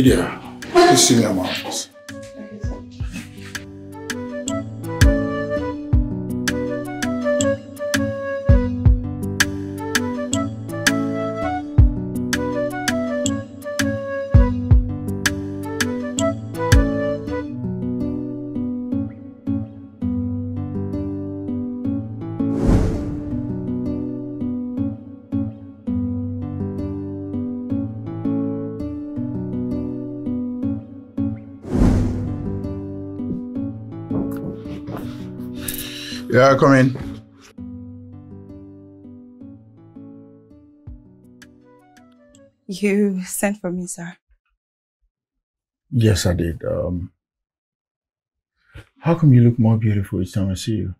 Idia, please see Yeah, come in. You sent for me, sir. Yes, I did. Um, how come you look more beautiful each time I see you?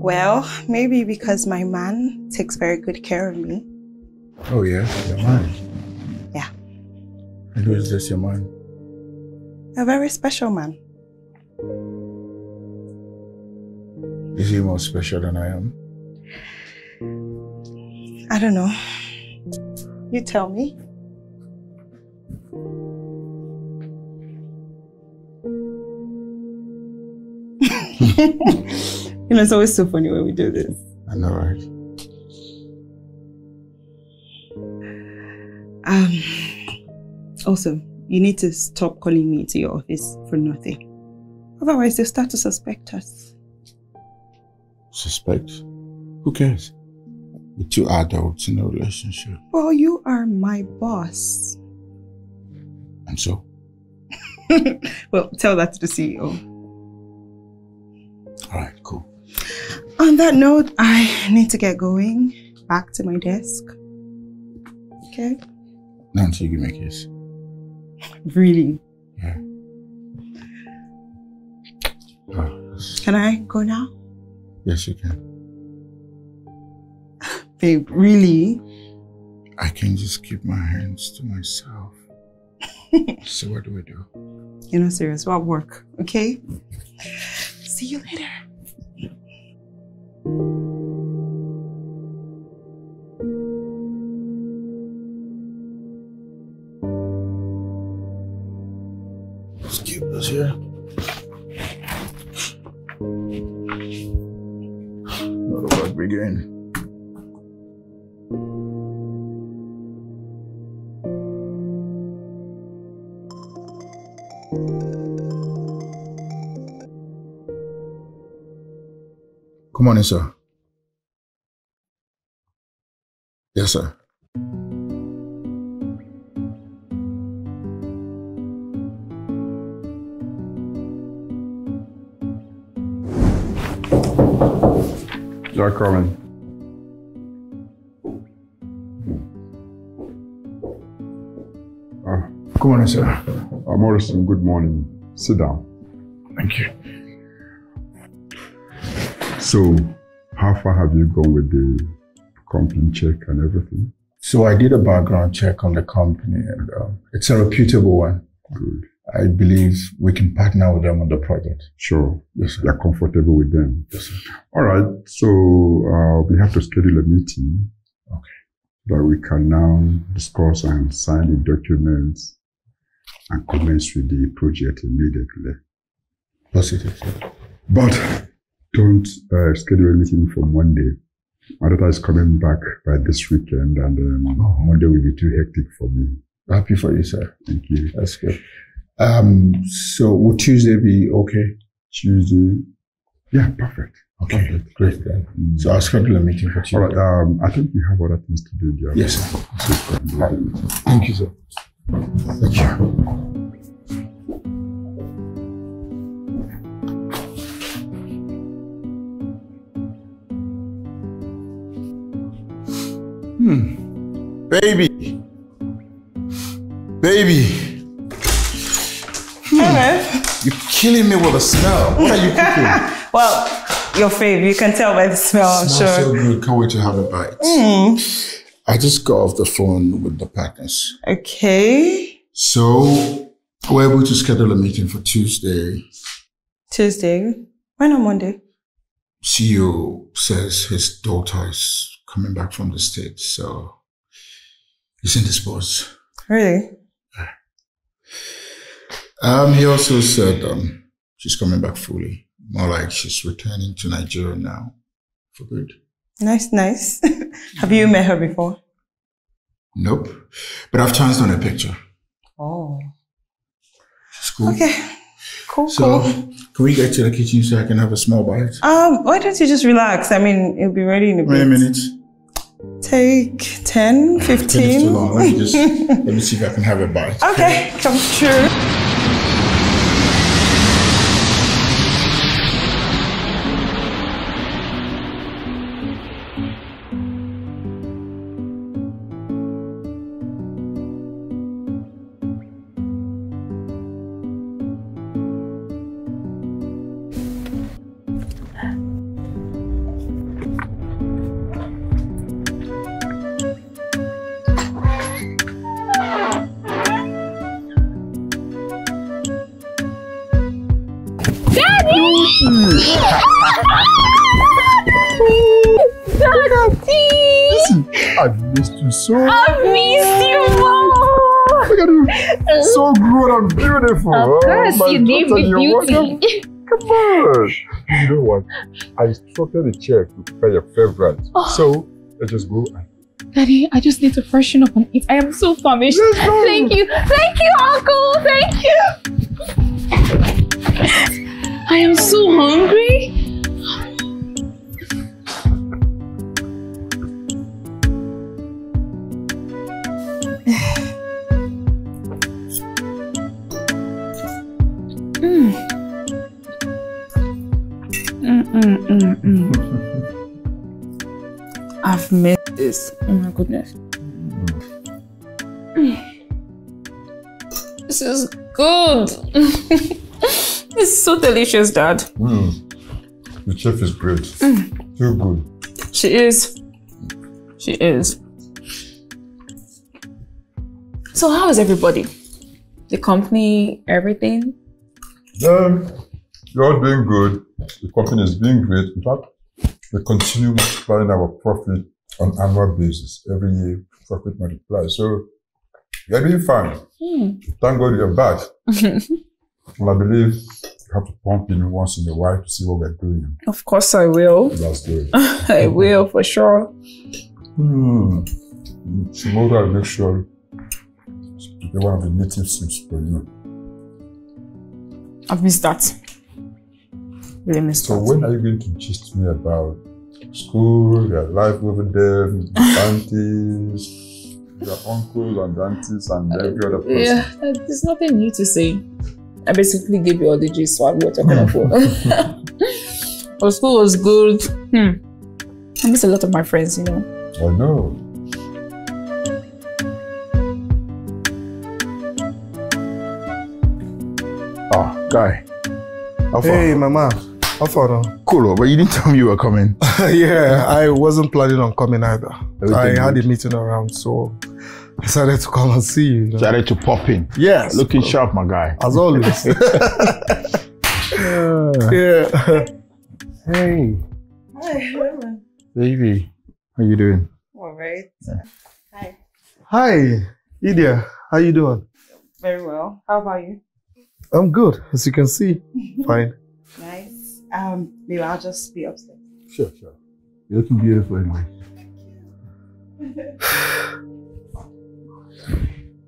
Well, maybe because my man takes very good care of me. Oh yeah, your man. Yeah. And who is this, your man? A very special man. Is he more special than I am? I don't know. You tell me. you know, it's always so funny when we do this. I know, right? Um, also, you need to stop calling me to your office for nothing. Otherwise, they'll start to suspect us. Suspect? Who cares? We're two adults in a relationship. Well, you are my boss. And so? well, tell that to the CEO. All right, cool. On that note, I need to get going. Back to my desk. Okay? Not until you give me a kiss. Really? Yeah. Oh, Can I go now? Yes, you can. Babe, really? I can just keep my hands to myself. so what do I do? You're not serious about work, okay? See you later. Let's keep this here. Begin. Come on in, sir. Yes, sir. You're coming. Uh, on in, sir. uh, Morrison, good morning. Sit down. Thank you. So, how far have you gone with the company check and everything? So I did a background check on the company and um, it's a reputable one. Good. I believe we can partner with them on the project. Sure. Yes, sir. You're comfortable with them. Yes, sir. All right. So, uh, we have to schedule a meeting. Okay. That we can now discuss and sign the documents and commence with the project immediately. Positive, sir. But don't uh, schedule meeting for Monday. My daughter is coming back by this weekend, and um, Oh. Monday will be too hectic for me. Happy for you, sir. Thank you. That's good. Um, so would Tuesday be okay? Tuesday. Yeah, perfect. Okay, Perfect. great then. Mm. So I'll schedule a meeting for Tuesday. All right. Um, I think we have other things to do. Dear. Yes, sir. Thank you, sir. Thank you. Hmm. Baby. Baby. You're killing me with the smell. What are you cooking? Well, your fave, you can tell by the smell, I'm Smells so good. Can't wait to have a bite. Hmm. I just got off the phone with the partners. Okay. So we're able to schedule a meeting for Tuesday. Tuesday. Why not Monday? CEO says his daughter is coming back from the States. So He's in this boss. Really? Um, he also said um, she's coming back fully. More like she's returning to Nigeria now for good. Nice, nice. Have you met her before? Nope. But I've chanced on a picture. Oh. She's cool. Okay. Cool, So, cool. can we get to the kitchen so I can have a small bite? Um, why don't you just relax? I mean, it'll be ready in a Wait a minute. Take 10, Ten is 15. too long. Let me just let me see if I can have a bite. okay, come true. I've missed you so I've missed you, Mom. Look at you. So good and beautiful. Of Oh, course, you need daughter, me beauty. Come on. You know what? I instructed the chef to prepare your favorite. Oh. So let's just go. and- Daddy, I just need to freshen up and eat. I am so famished. Thank you. Thank you, Uncle. Thank you. I am so hungry. Mm. Mm, mm, mm, mm. I've missed this. Oh my goodness. This is good. is so delicious, Dad. Mm. The chef is great. Too good. She is. She is. So how is everybody? The company, everything? Um, you're all doing good. The company is doing great. In fact, we continue multiplying our profit on annual basis. Every year, profit multiplies. So you're doing fine. Hmm. Thank God you're back. and I believe you have to pump in once in a while to see what we're doing. Of course I will. That's good. I will for sure. Hmm. Tomorrow I'll make sure to prepare one of the native soups for you. I've missed that. Really missed So that. when are you going to gist me about school, your life over there, the aunties, your uncles and aunties and every other person? Yeah, there's nothing new to say. I basically gave you all the gist while we were talking about. Our school was good. Hmm. I miss a lot of my friends, you know. I know. Oh, guy. How far? Hey, Mama. How far now? Cool, but you didn't tell me you were coming. yeah, I wasn't planning on coming either. Everything I had good? a meeting around, so I decided to come and see you. you know. Decided to pop in. Yes. Looking sharp, my guy. As always. yeah. Hey, Hi, baby. How you doing? All right. Hi. Hi, Idia. How you doing? Very well. How about you? I'm good, as you can see. Fine. Nice. Um, maybe I'll just be upstairs. Sure, sure. You're looking beautiful anyway.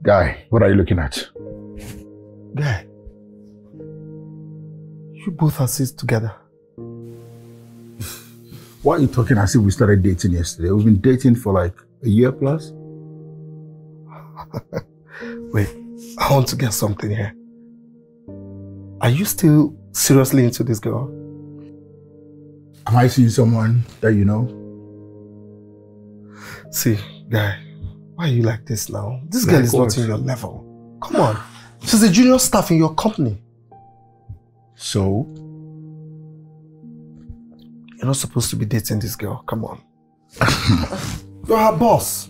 Guy, what are you looking at? Guy, you both assist together. Why are you talking as if we started dating yesterday? We've been dating for like a year plus. Wait, I want to get something here. Are you still seriously into this girl? Am I seeing someone that you know? See, guy, why are you like this now? This girl is not in your level. Come on. She's a junior staff in your company. So, You're not supposed to be dating this girl. Come on. You're her boss.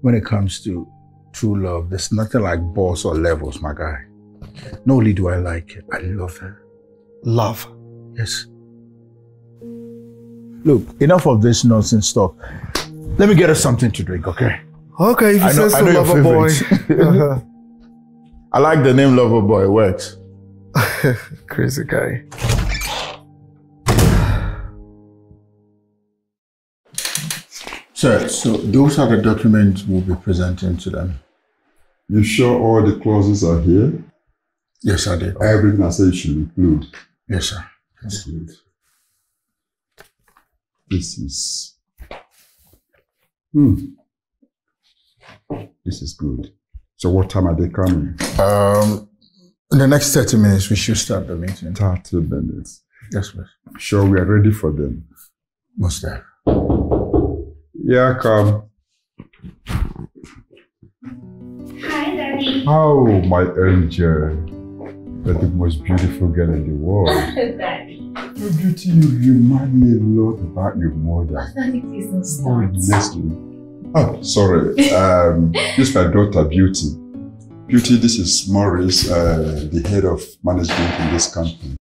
when it comes to true love, there's nothing like boss or levels, my guy. Not only do I like her, I love her. Love. Yes. Look, enough of this nonsense talk. Let me get us something to drink, okay? Okay, if you I know, say so, lover boy. favorite. Uh-huh. I like the name Lover Boy. It works. Crazy guy. Sir, so those are the documents we'll be presenting to them. You sure all the clauses are here? Yes, I did. Everything I say should include. Yes, sir. Good. This is. Hmm. This is good. So, what time are they coming? Um, in the next 30 minutes, we should start the meeting. 30 minutes. Yes, please. Sure, we are ready for them. Most there. Yeah, come. Hi, Daddy. Oh, my angel. You're the most beautiful girl in the world. Daddy. Your beauty, you remind me a lot about your mother. Daddy, please don't Oh, start. Leslie. Oh, sorry. Um, this is my daughter, Beauty. Beauty, this is Maurice, uh, the head of management in this company.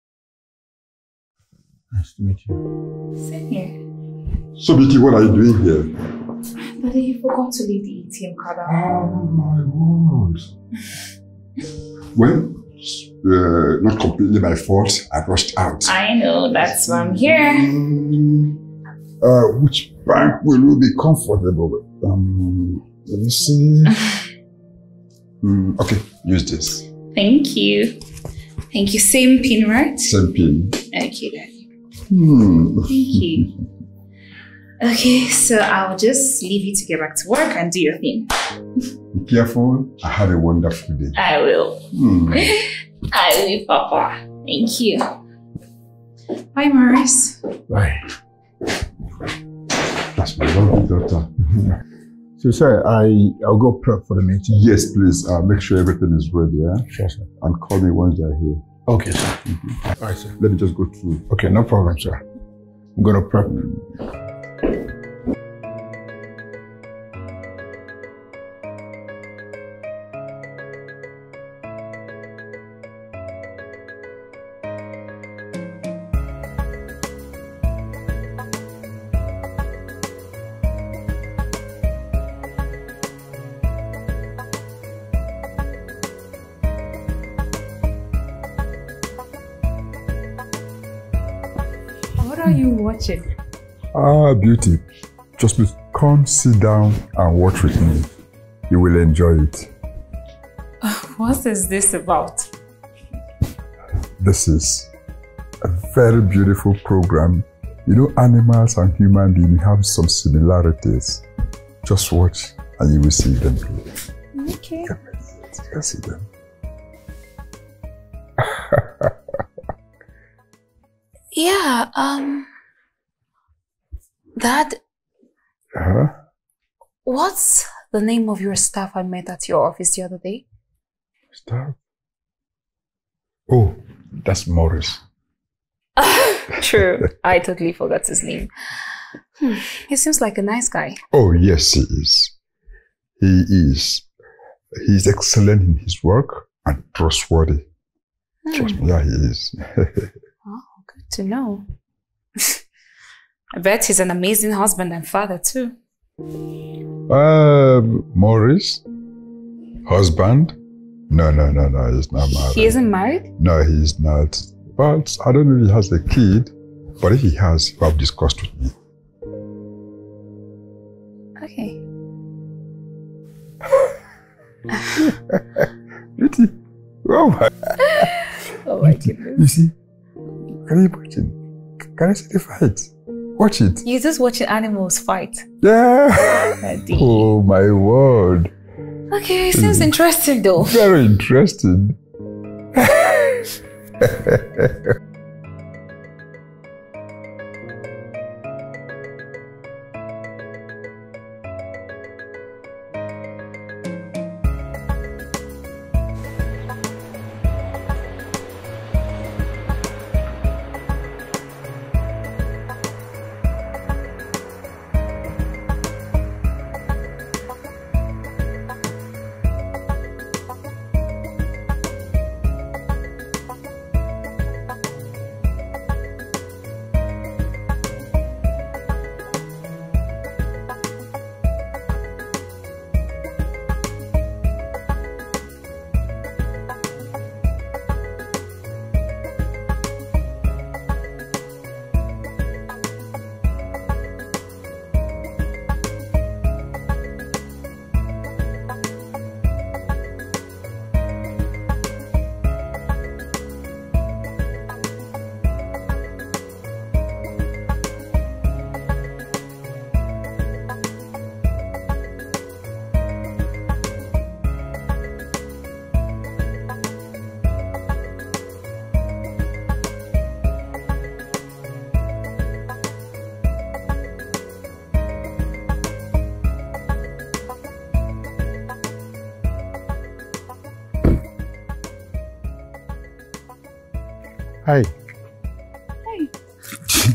Nice to meet you. Same here. So, Beauty, what are you doing here? Daddy, you forgot to leave the ATM card out. Oh, my word. well, uh, not completely my fault. I rushed out. I know, that's why I'm here. Uh, which bank will you be comfortable with? Um, let me see. Hmm, okay, use this. Thank you. Thank you. Same pin, right? Same pin. Okay, Daddy. Hmm. Thank you. Okay, so I'll just leave you to get back to work and do your thing. Be careful. I have a wonderful day. I will. Hmm. I will, Papa. Thank you. Bye, Maurice. Bye. That's my lovely daughter. So, sir, I, I'll go prep for the meeting. yes, please. Uh, make sure everything is ready, yeah? Sure, sir. And call me once they're here. Okay, sir. All right, sir. Let me just go through. Okay, no problem, sir. I'm gonna prep. Ah, beauty. Just please come sit down and watch with me. You will enjoy it. What is this about? This is a very beautiful program. You know, animals and human beings have some similarities. Just watch and you will see them. Okay. You can see them. Yeah, um. Dad, Huh? what's the name of your staff I met at your office the other day? Staff? Oh, that's Morris. True. I totally forgot his name. Hmm, He seems like a nice guy. Oh, yes, he is. He is. He's excellent in his work and trustworthy. Trust me, yeah, he is. Oh, good to know. I bet he's an amazing husband and father too. Uh, Maurice? husband? No, no, no, no, he's not married. He isn't married? No, he's not. But I don't know if he has a kid. But if he has, he'll have discussed with me. Okay. Beauty. Oh my. Oh my goodness. You see? Can you imagine? Can I see the fight? Watch it. You're just watching animals fight. Yeah. Oh my word. Okay, it seems mm. interesting though. Very interesting.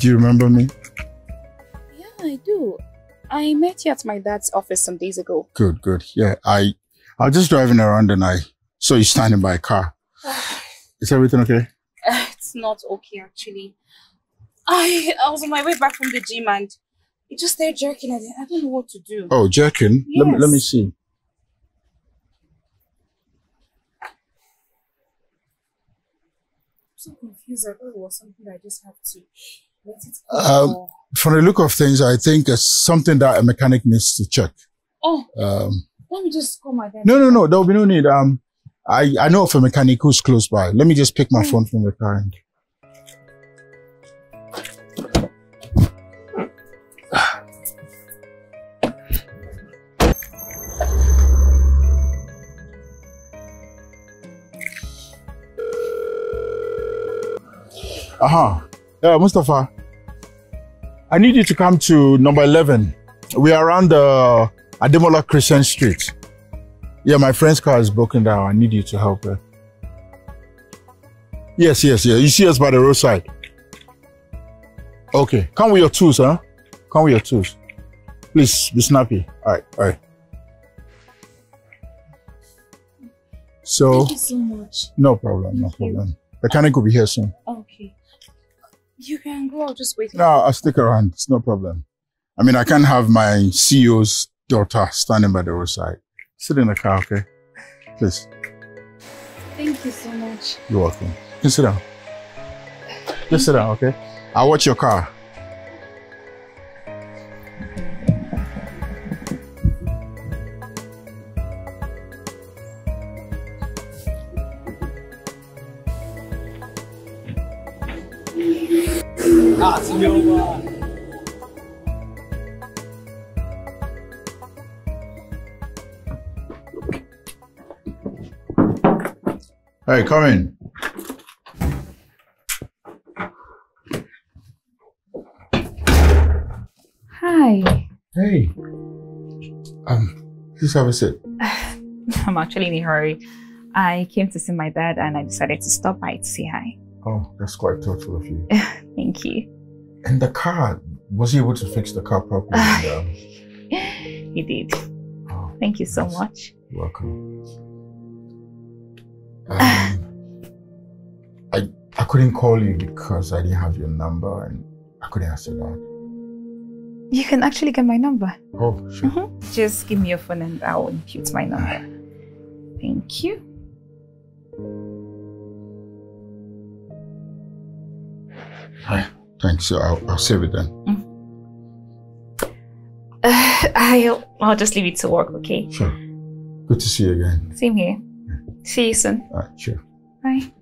Do you remember me? Yeah, I do. I met you at my dad's office some days ago. Good, good. Yeah, I I was just driving around and I saw you standing by a car. Is everything okay? Uh, it's not okay, actually. I I was on my way back from the gym and it just started jerking at it. I don't know what to do. Oh, jerking. Let me let me see. I'm so confused. I thought it was something I just have to Um. From the look of things, I think it's something that a mechanic needs to check. oh, Um, let me just call my dad. no, no, no. There will be no need. Um, I I know of a mechanic who's close by. Let me just pick my phone from the car. And... Aha. Yeah, Mustafa. I need you to come to number 11. We are around the Ademola Christian Street. Yeah, my friend's car is broken down. I need you to help her. Yes, yes, yes. You see us by the roadside. Okay. Come with your tools, huh? Come with your tools. Please be snappy. All right, all right. So, Thank you so much. no problem, no problem. The. Mechanic will be here soon. Okay. You can go. I'll just wait. No, I'll stick around. It's no problem. I mean, I can't have my CEO's daughter standing by the roadside. Sit in the car, okay? Please. Thank you so much. You're welcome. You can sit down. Just sit down, okay? I'll watch your car. Hey, come in. Hi. Hey. Um, please have a sit. I'm actually in a hurry. I came to see my dad and I decided to stop by to say hi. Oh, that's quite thoughtful of you. Thank you. And the car, was he able to fix the car properly? And, um, He did. oh, Thank you so Yes. much. You're welcome. Um, I I couldn't call you because I didn't have your number and I couldn't answer that. You can actually get my number. Oh, sure. Mhm. Just give me your phone and I'll impute my number. Thank you. Hi. Thanks. So I'll, I'll save it then. Uh, I'll, I'll just leave it to work, okay? Sure. Good to see you again. Same here. See you soon. All right, sure. Bye.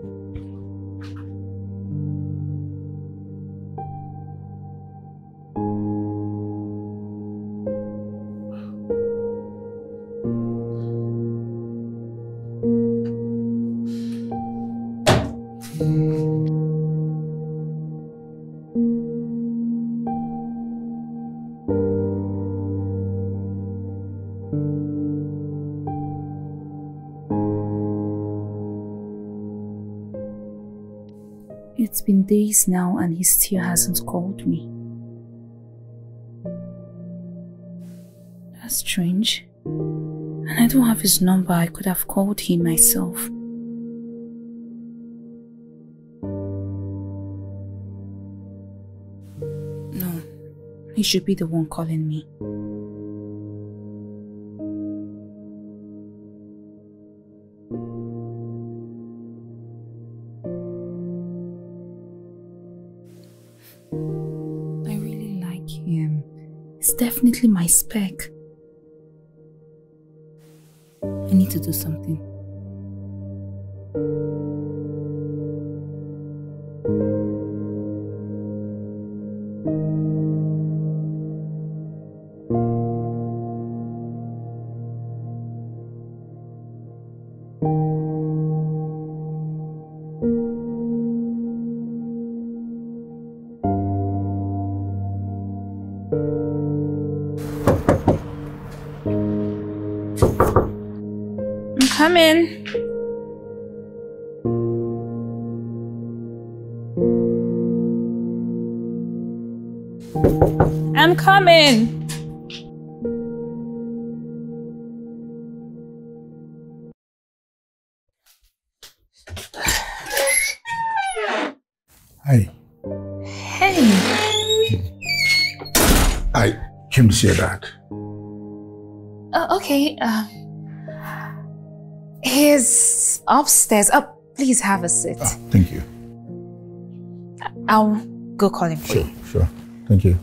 Now and he still hasn't called me. That's strange. And I don't have his number. I could have called him myself. No, he should be the one calling me. My spec. I need to do something. Your dad. Uh, okay. Uh, he's upstairs. Up, please have a seat. Ah, thank you. I'll go call him for Sure, you. sure. Thank you.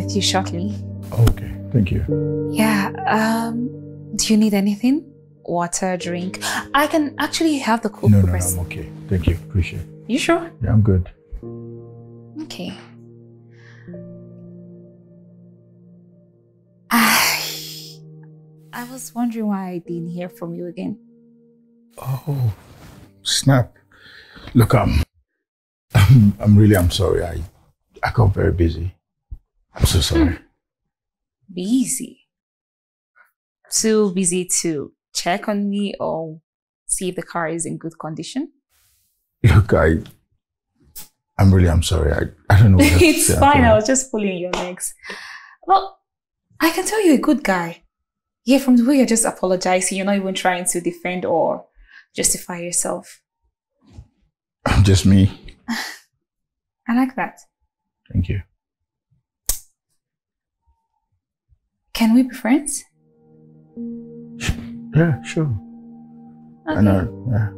With you shortly. Okay, thank you. Yeah. Um. Do you need anything? Water, drink. I can actually have the cook No, no, no. I'm okay. Thank you. Appreciate it. You sure? Yeah, I'm good. Okay. I, I was wondering why I didn't hear from you again. Oh, snap. Look, I'm, I'm, I'm really, I'm sorry. I, I got very busy. I'm so sorry. Hmm. Busy. Too busy to check on me or see if the car is in good condition. Look, I, I'm really, I'm sorry. I, I don't know. What it's fine. I was just pulling your legs. Well, I can tell you're a good guy. Yeah, from the way you're just apologizing, you're not even trying to defend or justify yourself. I'm just me. I like that. Thank you. Can we be friends? Yeah, sure. I know. Yeah,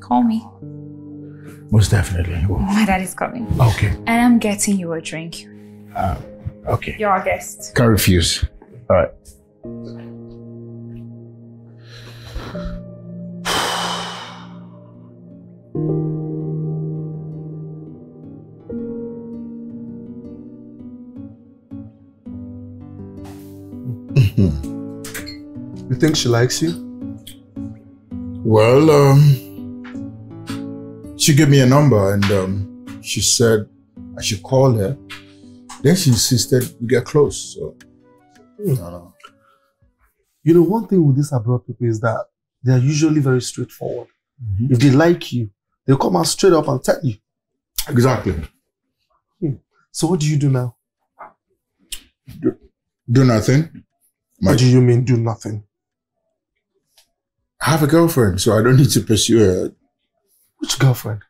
Call me. most definitely. Well, My dad is coming. okay. And I'm getting you a drink. Uh, okay. You're our guest. Can't refuse. All right. Think she likes you? Well, um, she gave me a number and um, she said I should call her. Then she insisted we get close. So, I don't. You know, one thing with these abroad people is that they are usually very straightforward. Mhm. If they like you, they'll come out straight up and tell you. Exactly. So what do you do now? Do nothing. My, What do you mean do nothing? I have a girlfriend, so I don't need to pursue her. Which girlfriend?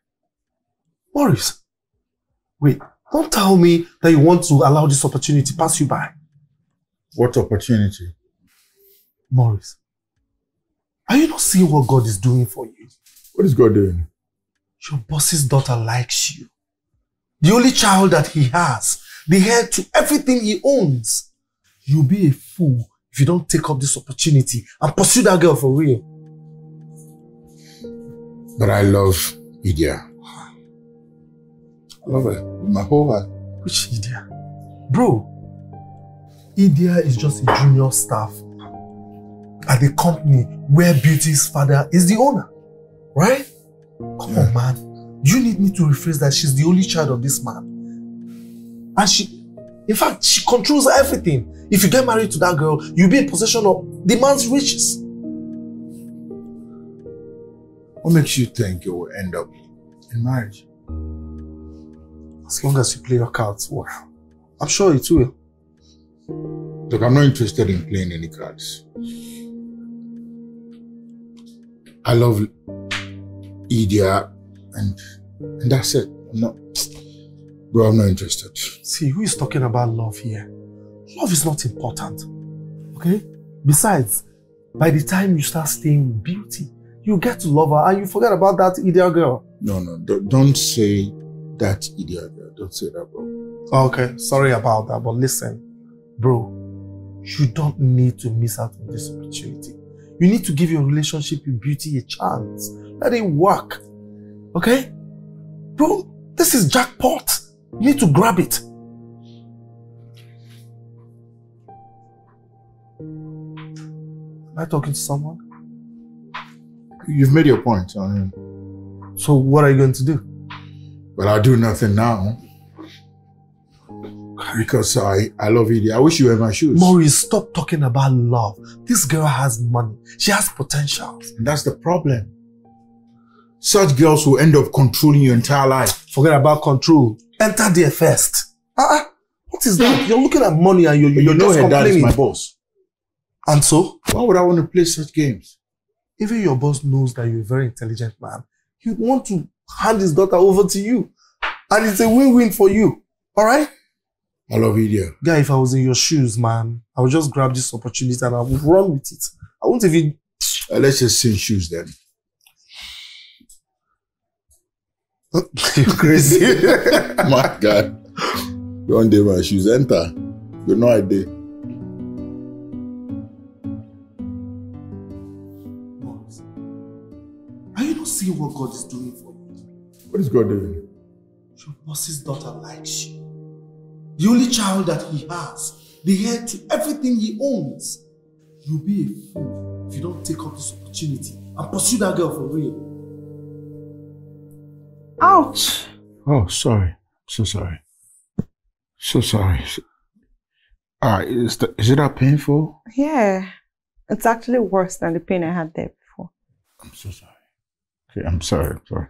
Maurice, Wait, don't tell me that you want to allow this opportunity pass you by. What opportunity? Maurice, Are you not seeing what God is doing for you? What is God doing? Your boss's daughter likes you. The only child that he has, the heir to everything he owns. You'll be a fool if you don't take up this opportunity and pursue that girl for real. But I love Idia. I love her my whole heart. Which Idia? Bro, Idia is just a junior staff at the company where Beauty's father is the owner. Right? Come on, man. Do you need me to rephrase that she's the only child of this man. And she, in fact, she controls everything. If you get married to that girl, you'll be in possession of the man's riches. What makes you think you will end up in marriage? As long as you play your cards well. I'm sure it will. Look, I'm not interested in playing any cards. I love Idia and and that's it. I'm not bro, I'm not interested. See, who is talking about love here? Love is not important. Okay? Besides, by the time you start staying with beauty, you get to love her and you forget about that Idia girl. No, no, don't, don't say that Idia girl. Don't say that, bro. Okay, sorry about that, but listen, bro, you don't need to miss out on this opportunity. You need to give your relationship with beauty a chance. Let it work. Okay? Bro, this is jackpot. You need to grab it. Am I talking to someone? You've made your point. I mean, So what are you going to do? but I'll do nothing now. Because I, I love Idia. I wish you were my shoes. Maurice, stop talking about love. This girl has money. She has potential. And that's the problem. Such girls will end up controlling your entire life. Forget about control. Enter there first. Uh-uh. What is that? You're looking at money and you're, you're you know just her dad is complaining. my boss. And so, Why would I want to play such games? Even your boss knows that you're a very intelligent man. He would want to hand his daughter over to you. And it's a win-win for you. All right? I love Idia. Guy, if I was in your shoes, man, I would just grab this opportunity and I would run with it. I won't even... Uh, let's just sing shoes then. you're crazy. my God. One day my shoes enter. You know I did. God is doing for you? What is God doing? Your boss's daughter likes you. The only child that he has, the heir to everything he owns. You'll be a fool if you don't take up this opportunity and pursue that girl for real. Ouch! Oh, sorry. So sorry. So sorry. Ah, is, the, is it that painful? Yeah. It's actually worse than the pain I had there before. I'm so sorry. Okay, I'm sorry. I'm sorry.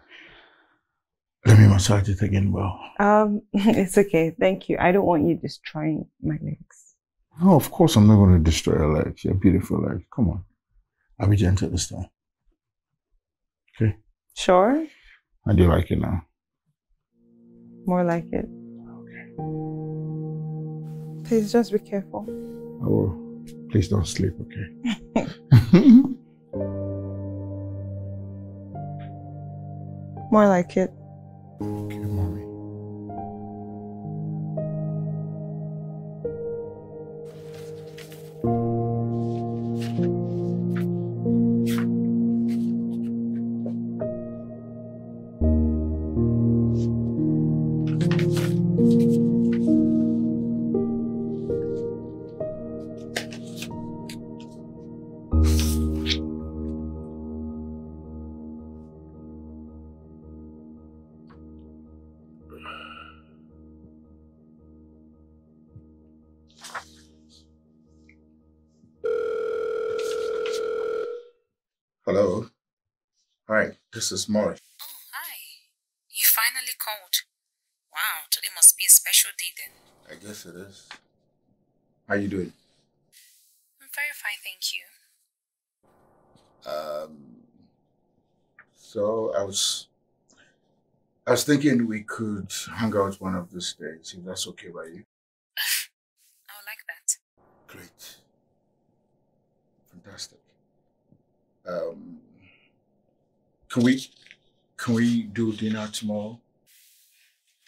Let me massage it again, well. Um, it's okay. Thank you. I don't want you destroying my legs. No, of course I'm not going to destroy your legs. Your beautiful legs. Come on. I'll be gentle this time. Okay? Sure? How do you like it now? More like it. Okay. Please just be careful. I will. Please don't sleep, okay? More like it. okay, mommy. Is Morris. Oh, hi. You finally called. Wow, today must be a special day then. I guess it is. How are you doing? I'm very fine, thank you. Um, so I was, I was thinking we could hang out one of these days, if that's okay by you. I would like that. Great. Fantastic. Um, can we, can we do dinner tomorrow?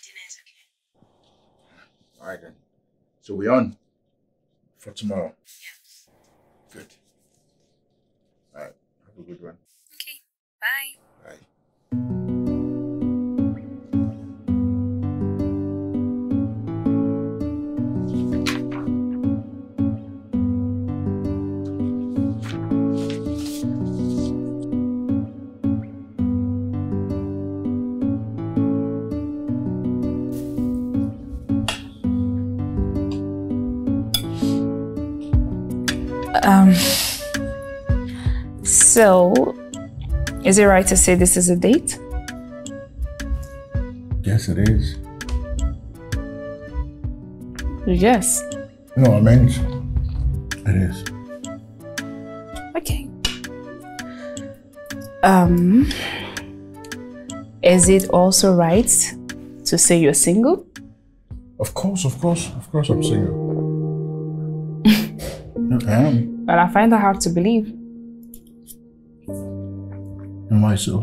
Dinner is okay. All right then. So we're on for tomorrow. Yeah. Good. All right. Have a good one. Okay, bye. Bye. Um. So, is it right to say this is a date? Yes, it is. Yes. No, I meant it is. Okay. Um. Is it also right to say you're single? Of course, of course, of course, I'm single. I am. Well, I find that hard to believe. Am I so?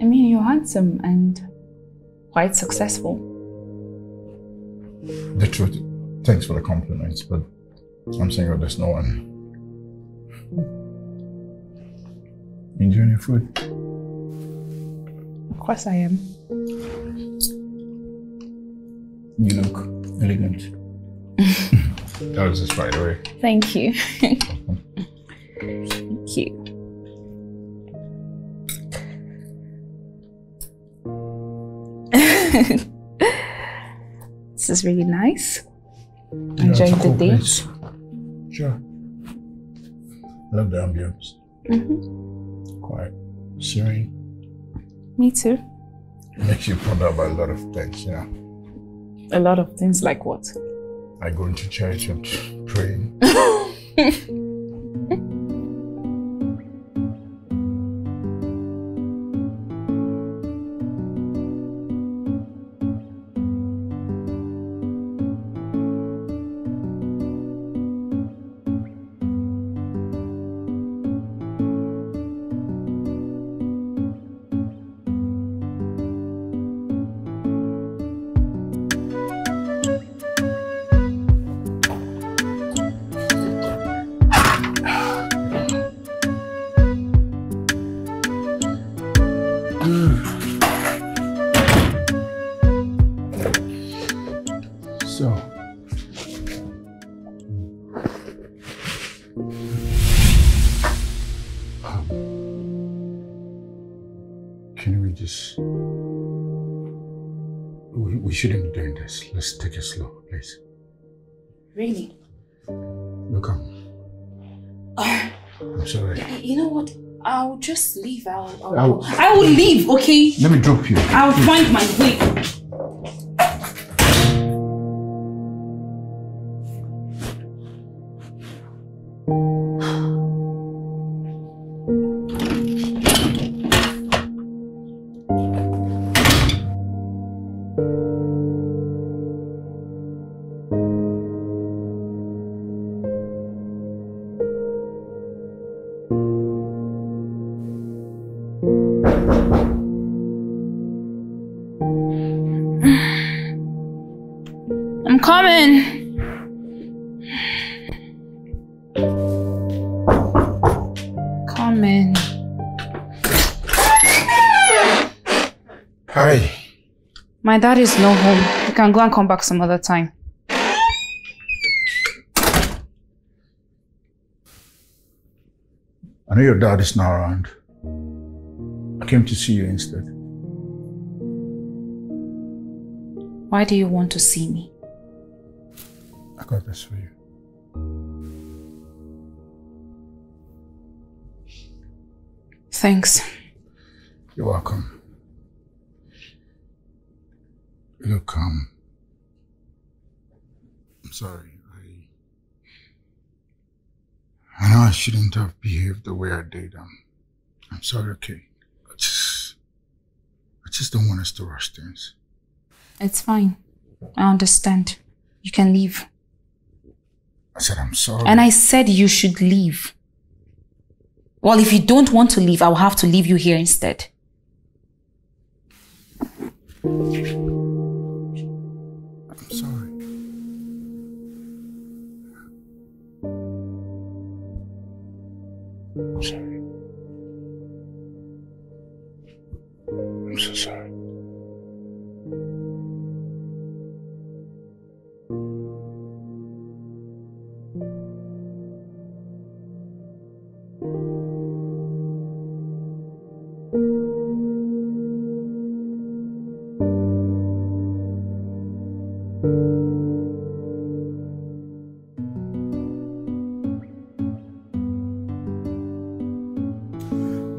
I mean, you're handsome and quite successful. The truth. Thanks for the compliments, but I'm single. There's no one. Enjoying your food? Of course, I am. You look elegant. That was just by the way. Thank you. Thank you. this is really nice. Enjoying the day. Sure. Love the ambience. Mhm. Quiet, serene. Me too. Makes you ponder about a lot of things, yeah. A lot of things like what? Like going to church and praying. take it slow, please. Really? Look, I'm, ah. I'm sorry. You know what? I'll just leave. I'll, I'll, I will- I will leave, okay? Let me drop you. I'll find my way. My dad is no home. You can go and come back some other time. I know your dad is not around. I came to see you instead. Why do you want to see me? I got this for you. Thanks. You're welcome. Look, um, I'm sorry. I, I know I shouldn't have behaved the way I did. Um, I'm sorry. Okay, I just, I just don't want us to rush things. It's fine. I understand. You can leave. I said I'm sorry. And I said you should leave. Well, if you don't want to leave, I'll have to leave you here instead. I'm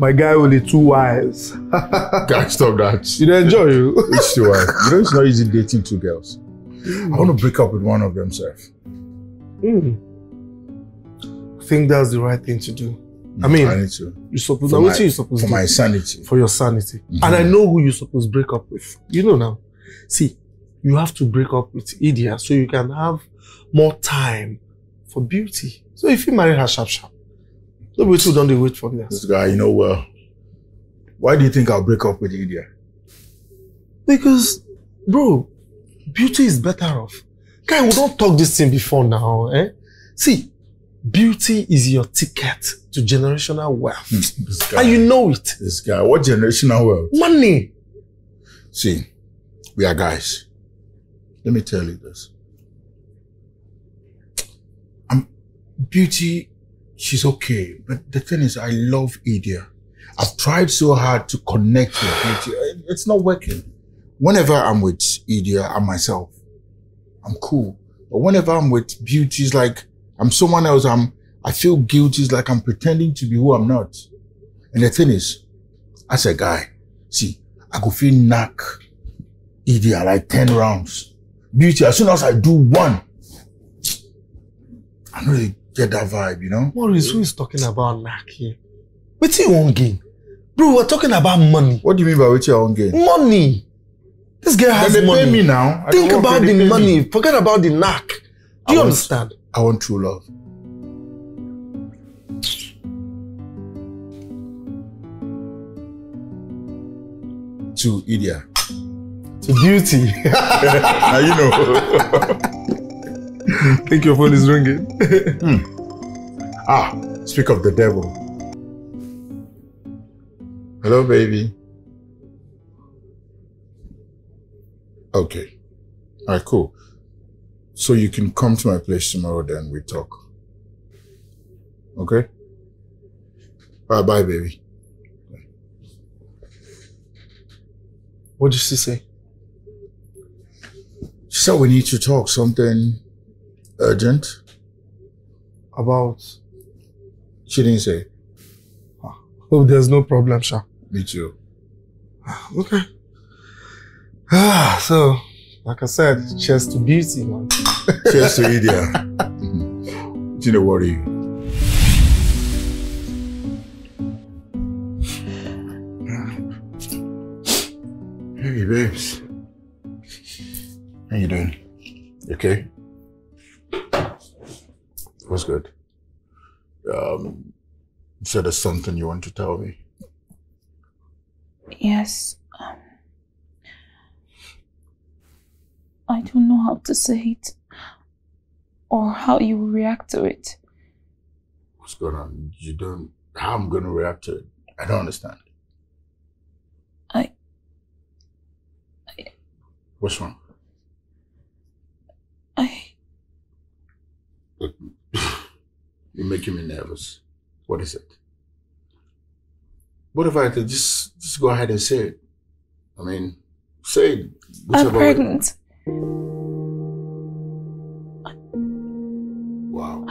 My guy with the two wives. Guys, stop that. You don't enjoy you. Which two are? You know it's not easy dating two girls. I want to break up with one of them, sir. Mm. I think that's the right thing to do. I mean, I you supposed For now my- you supposed for do? my sanity. For your sanity. Mhm. And I know who you supposed to break up with. You know now. See, you have to break up with Idia so you can have more time for beauty. So if you marry her sharp sharp, no wait till don't they wait for this. This guy, you know well. Why do you think I'll break up with India? Because, bro, beauty is better off. Guy, we don't talk this thing before now, eh? See, beauty is your ticket to generational wealth. This guy. And you know it. This guy. What generational wealth? Money. See, we are guys. Let me tell you this. Beauty, she's okay. But the thing is, I love Idia. I've tried so hard to connect with Beauty. It's not working. Whenever I'm with Idia, I'm myself. I'm cool. But whenever I'm with Beauty, it's like I'm someone else. I'm, I feel guilty. It's like I'm pretending to be who I'm not. And the thing is, as a guy, see, I could feel knock Idia like 10 rounds. Beauty, as soon as I do one, I don't really get that vibe, you know? Maurice, who is talking about knack here? What's your own game? Bro, we're talking about money. What do you mean by what's your own game? Money. This girl has Then they money. pay me now. I Think about the pay me. money. Forget about the knack. Do I you want- understand? I want true love. To Idia. To beauty. now you know. think your phone is ringing. ah, speak of the devil. Hello, baby. Okay. All right, cool. So you can come to my place tomorrow, then we talk. Okay? Right, bye, baby. What did she say? She said we need to talk something urgent. About? She didn't say. Ah, hope there's no problem, Sha. Me too. Ah, okay. Ah, so, like I said, cheers to beauty, man. Cheers to Idia. Do you know what you? Hey, babes. How you doing? You okay? What's good? Um, said there's something you want to tell me. Yes. Um, I don't know how to say it or how you react to it. What's going on? You don't. How I'm gonna react to it? I don't understand. I. What's wrong? I. Look, you're making me nervous. What is it? What if I could just just go ahead and say it? I mean, say it. I'm whichever way. pregnant. Wow.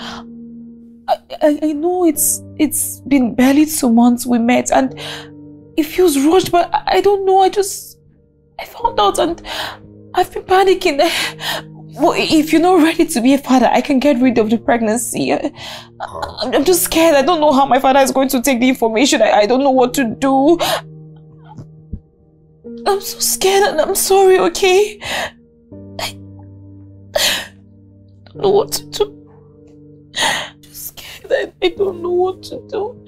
I, I, I know it's it's been barely two months we met and it feels rushed, but I, I don't know. I just I found out and I've been panicking. Well, if you're not ready to be a father, I can get rid of the pregnancy. I, I'm I'm just scared. I don't know how my father is going to take the information. I, I don't know what to do. I'm so scared and I'm sorry, okay? I don't know what to do. I'm just scared. I, I don't know what to do.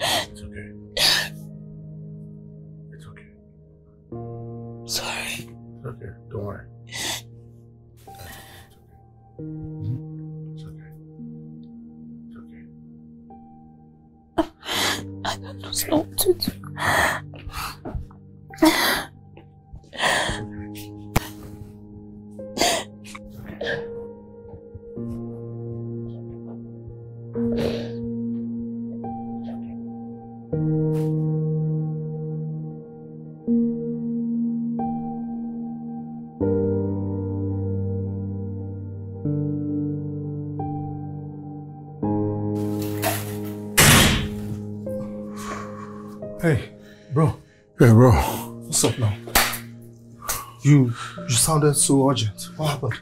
Sounded so urgent. What happened?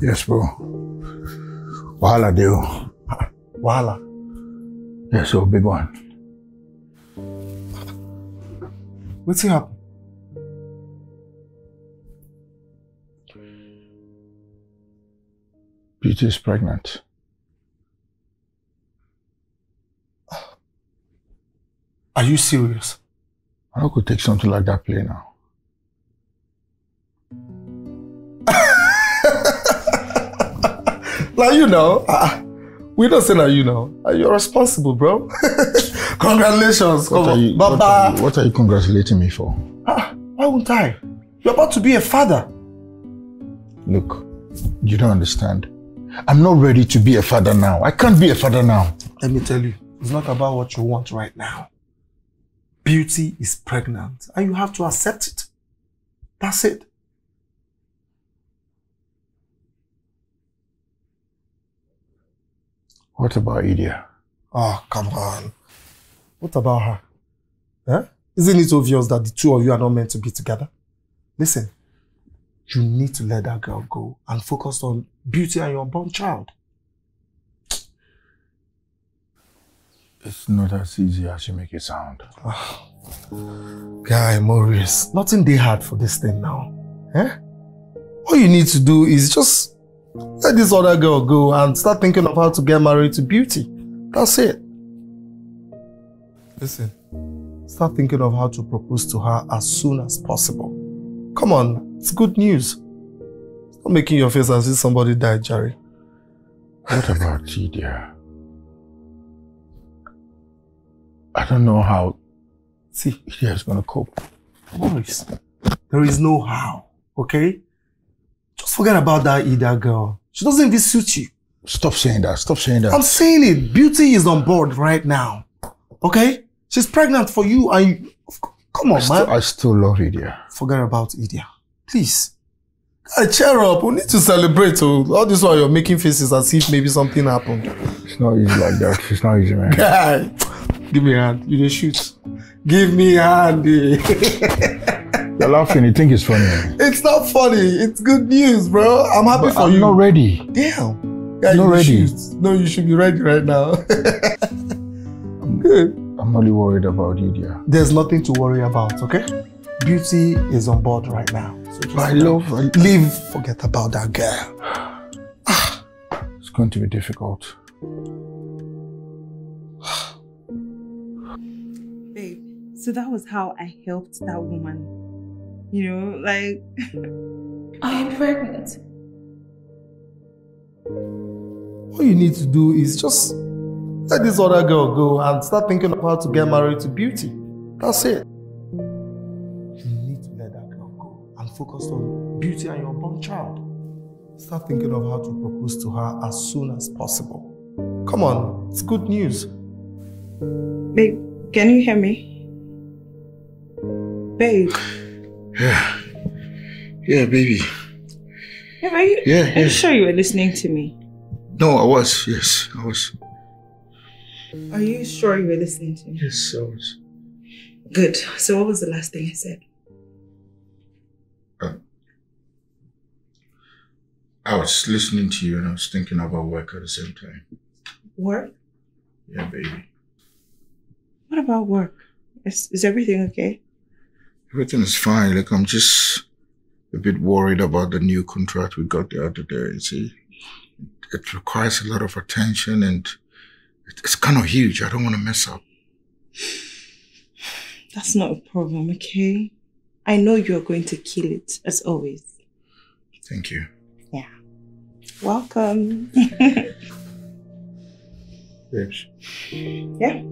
Yes, bro. Wahala deal. Wahala. Yeah, so big one. What's happened? Beauty is pregnant. Are you serious? I could take something like that play now. Like you know, uh, we don't say that you know. Uh, You're responsible, bro. Congratulations. What are, you, what, are you, what are you congratulating me for? Ah, why won't I? You're about to be a father. Look, you don't understand. I'm not ready to be a father now. I can't be a father now. Let me tell you, it's not about what you want right now. Beauty is pregnant and you have to accept it. That's it. What about Idia? Oh, come on. What about her? Huh? Isn't it obvious that the two of you are not meant to be together? Listen, you need to let that girl go and focus on beauty and your unborn child. It's not as easy as you make it sound. Guy, Maurice, nothing they hard for this thing now. Eh? All you need to do is just let this other girl go and start thinking of how to get married to beauty. That's it. Listen, start thinking of how to propose to her as soon as possible. Come on, it's good news. Stop making your face as if somebody died, Jerry. What about Idia? I don't know how See, Idia is going to cope. Maurice, there is no how, okay? Just forget about that Ida girl. She doesn't even suit you. Stop saying that. Stop saying that. I'm saying it. Beauty is on board right now. Okay? She's pregnant for you and you, come I on, still, man. I still love Idia. Forget about Idia. Please. Guy, cheer up. We need to celebrate. Oh. All this while you're making faces as if maybe something happened. It's not easy like that. It's not easy, man. Guy, give me a hand. You dey shoot. Give me a hand. You're laughing. You think it's funny. it's not funny. It's good news, bro. I'm happy But for I'm you. not ready. Damn. Guy, Not you ready. shoot. No, you should be ready right now. I'm good. I'm only worried about Idia. There's nothing to worry about, okay? Beauty is on board right now. So just I love. I, leave. Forget about that girl. it's going to be difficult. Babe, so that was how I helped that woman. You know, like I am pregnant. All you need to do is just let this other girl go and start thinking of how to get married to beauty. That's it. You need to let that girl go and focus on beauty and your unborn child. Start thinking of how to propose to her as soon as possible. Come on, it's good news. babe, can you hear me? Babe. Yeah. Yeah, baby. Yeah, are you, Yeah, are you sure you were listening to me? No, I was. Yes, I was. Are you sure you were listening to me? Yes, I was. Good. So what was the last thing I said? Uh, I was listening to you and I was thinking about work at the same time. Work? Yeah, baby. What about work? Is, is everything okay? Everything is fine. Like, I'm just a bit worried about the new contract we got the other day. You see, it requires a lot of attention and it's kind of huge. I don't want to mess up. That's not a problem, okay? I know you're going to kill it, as always. Thank you. Yeah. Welcome. Babes, yeah.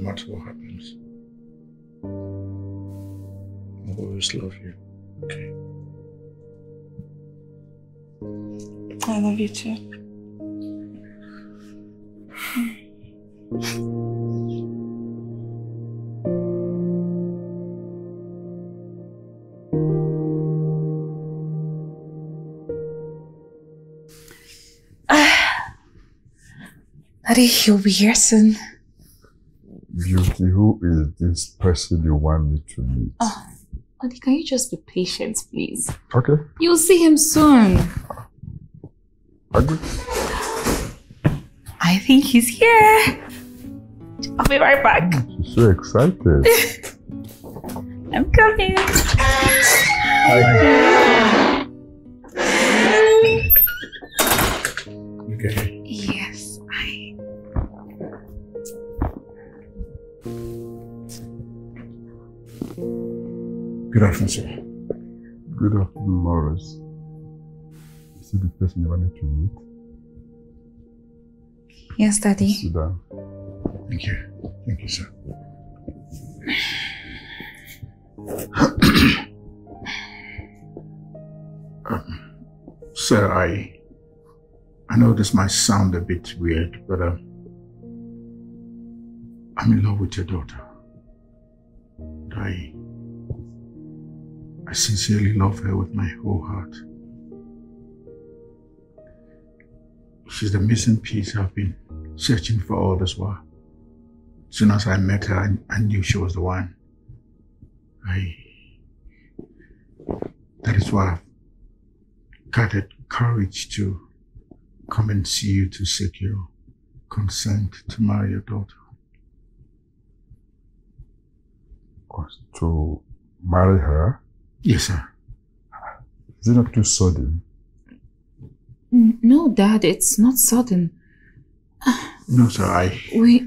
Matter what happens, I'll always love you. Okay. I love you too. Daddy, he'll be here soon. Beauty, who is this person you want me to meet? Ah, oh, Daddy, can you just be patient, please? Okay. You'll see him soon. Okay. I think he's here. I'll be right back. Oh, she's so excited. I'm coming. Okay. Good afternoon, sir. Good afternoon, Morris. Is it the person you wanted to meet? Yes, Daddy. Sit down. Thank you. Thank you, sir. Um, Sir, I I know this might sound a bit weird, but uh, I'm in love with your daughter. I I sincerely love her with my whole heart. She's the missing piece I've been searching for all this while. As soon as I met her, I, I knew she was the one. I. That is why I've gathered courage to come and see you to seek your consent to marry your daughter. To marry her? Yes, sir. Is it not too sudden? No, Dad, it's not sudden. No, sir, I. We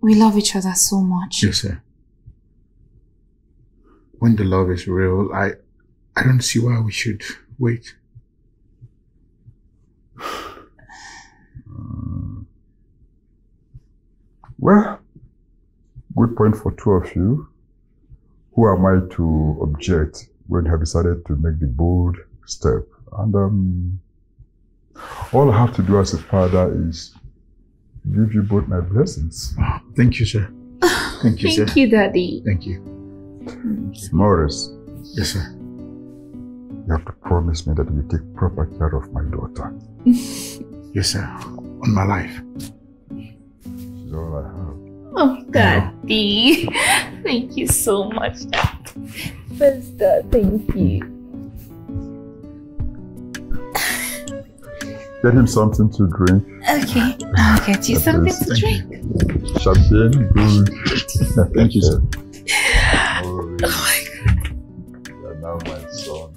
we love each other so much. Yes, sir. When the love is real, I. I don't see why we should wait. Well, good point for two of you. Who am I to object when you have decided to make the bold step? And um, all I have to do as a father is give you both my blessings. Thank you, sir. Thank you, sir. Thank you, Daddy. Thank you. Morris, Yes, sir. you have to promise me that you take proper care of my daughter. Yes, sir. On my life. She's all I have. Oh, Daddy. Thank you so much, Dad. First, thank you. Get him something to drink. Okay, I'll get you something to drink. Champagne, good. Thank you, sir. Oh my God. You're now my son.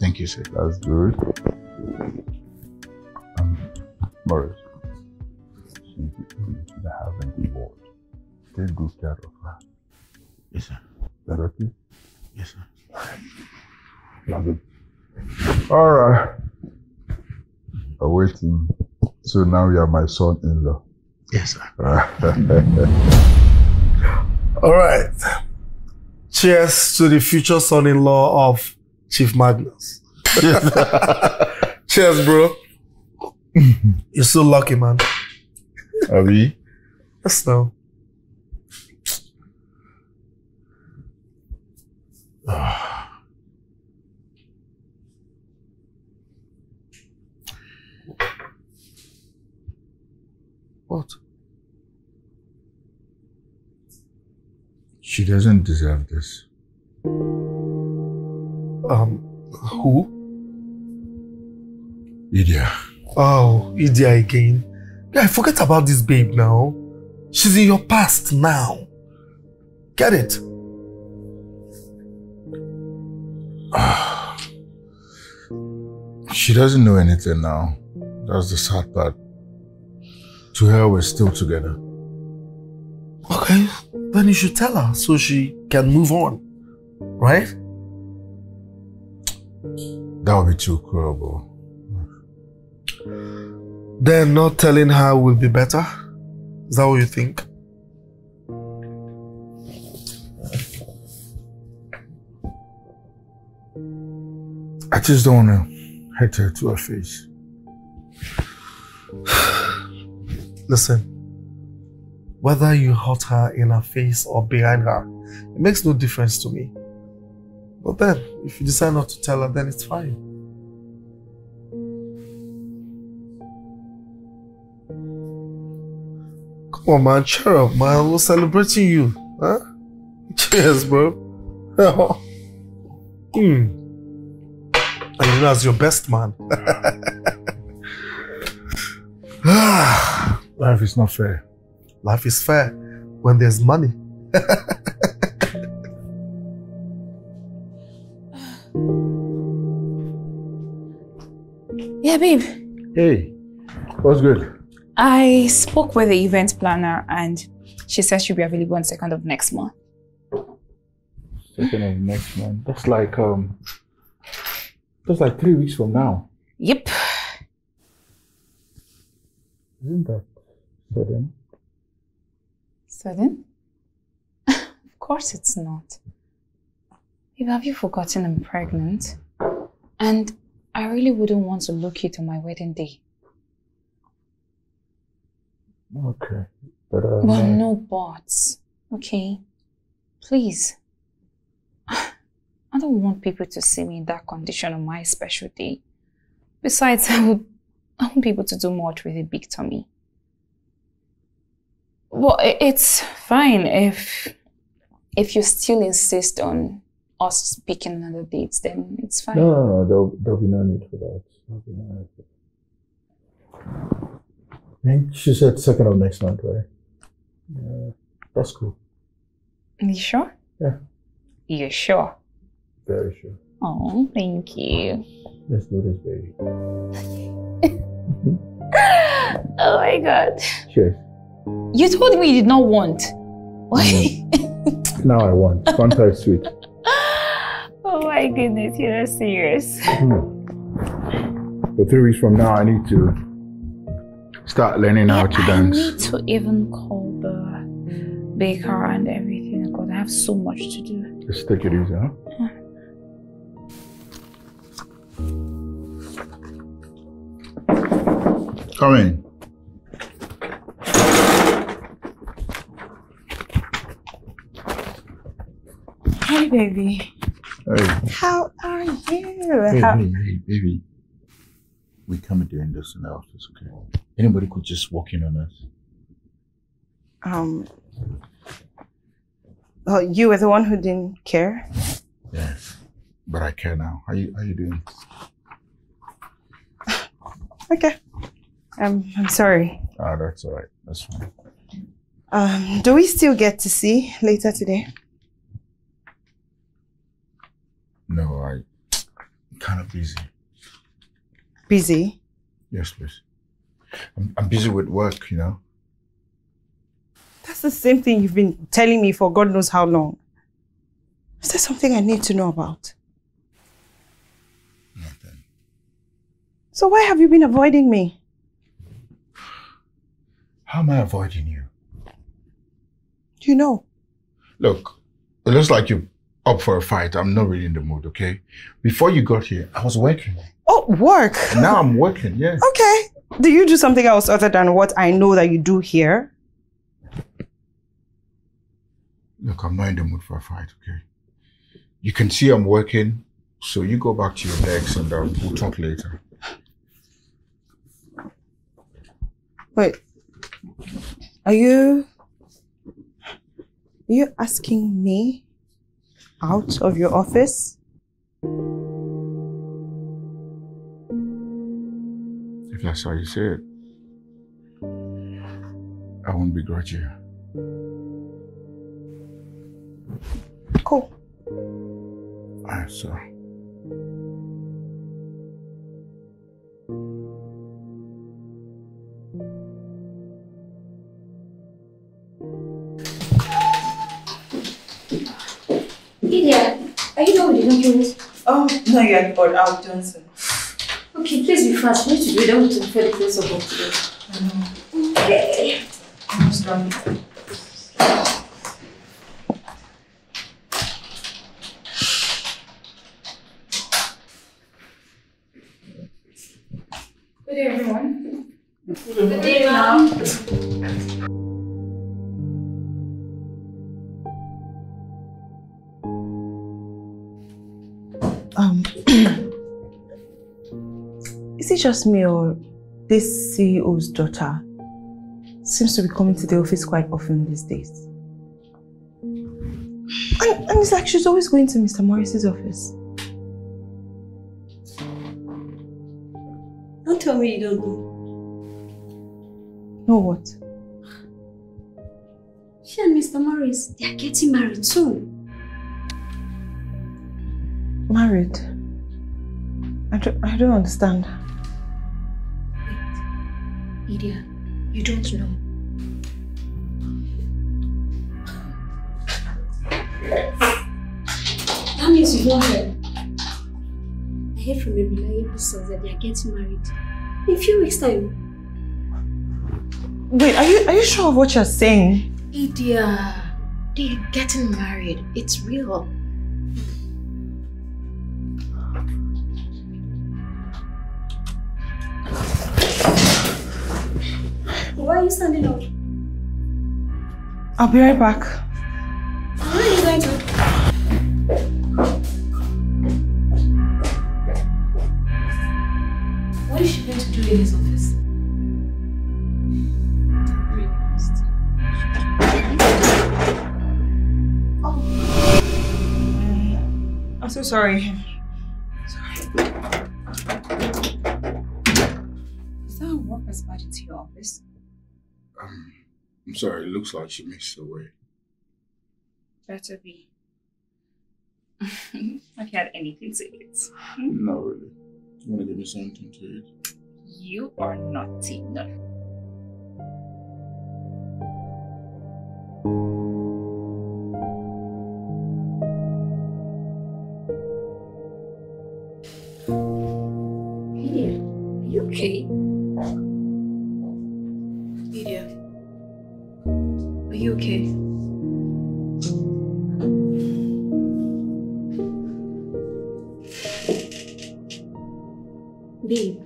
Thank you, sir. That's good. Um, Morris, since you you have any word, take good care of her. Yes, sir. Is that okay? Yes, sir. Love it. All right. Awaiting. So now you are my son-in-law. Yes, sir. All right. Cheers to the future son-in-law of Chief Magnus. Cheers, bro. You're so lucky, man. Abi, Yes, no. What? She doesn't deserve this. Um, who? Idia. Oh, Idia again. Yeah, forget about this babe now. She's in your past now. Get it? She doesn't know anything now. That's the sad part. To her, we're still together. Okay, then you should tell her so she can move on. Right? That would be too cruel, bro. Then not telling her will be better? Is that what you think? I just don't want to hurt her to her face. Listen, whether you hurt her in her face or behind her, it makes no difference to me. But then, if you decide not to tell her, then it's fine. Come on, man, cheer up, man. We're celebrating you. Huh? Cheers, bro. Hmm. And you know, as your best man. Life is not fair. Life is fair when there's money. Yeah, babe. Hey, what's good? I spoke with the event planner and she says she'll be available on 2nd of next month. Second of next month. That's like um. That's like three weeks from now. Yep. Isn't that sudden? Sudden? of course it's not. Have you forgotten I'm pregnant? And I really wouldn't want to look you to my wedding day. Okay. But, uh, Well, no buts. Okay? Please. I don't want people to see me in that condition on my special day. Besides, I would I won't be able to do much with a big tummy. Well, it's fine if if you still insist on us picking another dates, then it's fine. No, no, no. There'll, there'll be no need for that. There'll be no need for that. I think she said second of next month, right? Yeah, that's cool. You sure? Yeah. You sure? Very sure. Oh, thank you. Let's do this, baby. Oh my god. Cheers. You told me you did not want. Why? Mm-hmm. Now I want. Fanta is sweet. oh my goodness, you're not serious. Mm-hmm. But three weeks from now, I need to start learning how to I dance. need to even call the baker and everything because I have so much to do. Just take it easy, huh? Come in. Hi, baby. Hey, How are you? hey, How- hey, hey, baby. We come doing this in the office, okay? Anybody could just walk in on us. Um. Oh, you were the one who didn't care. Yeah. But I care now. How you how you doing? Okay. Um, I'm sorry. Ah, that's all right. That's fine. Um, do we still get to see later today? No, I kind of busy. Busy. Yes, please. I'm, I'm busy with work, you know. That's the same thing you've been telling me for God knows how long. Is there something I need to know about? Nothing. So why have you been avoiding me? How am I avoiding you? Do you know? Look, it looks like you're up for a fight. I'm not really in the mood, okay? Before you got here, I was working. Oh, work. Now I'm working, yeah. Okay. Do you do something else other than what I know that you do here? Look, I'm not in the mood for a fight, okay? You can see I'm working, so you go back to your decks and um, we'll talk later. Wait. Are you are you asking me out of your office? If that's how you say it, I won't begrudge you. Cool. Alright, so. Idia, are you done with the documents? Oh, not yet, but I'll do soon. Okay, please be fast. We need to be done with the very place of work today. Okay. Almost done. Just me or this CEO's daughter seems to be coming to the office quite often these days? And, and it's like she's always going to Mr. Morris's office. Don't tell me you don't know. No, what? She and Mr. Morris, they are getting married soon. Married? I don't, I don't understand. Idia, you don't know. That means you've not heard. I heard from a reliable source that they are getting married in a few weeks' time. Wait, are you, are you sure of what you're saying? Idia, they're getting married. It's real. You standing up? I'll be right back. Where are you going to? What is she going to do in his office? Oh. I'm so sorry. Sorry. I'm sorry, it looks like she missed her way. Better be. Have you had anything to eat. Not really. You want to give me something to eat? You are naughty. No. Idia, are you okay? You okay? Babe,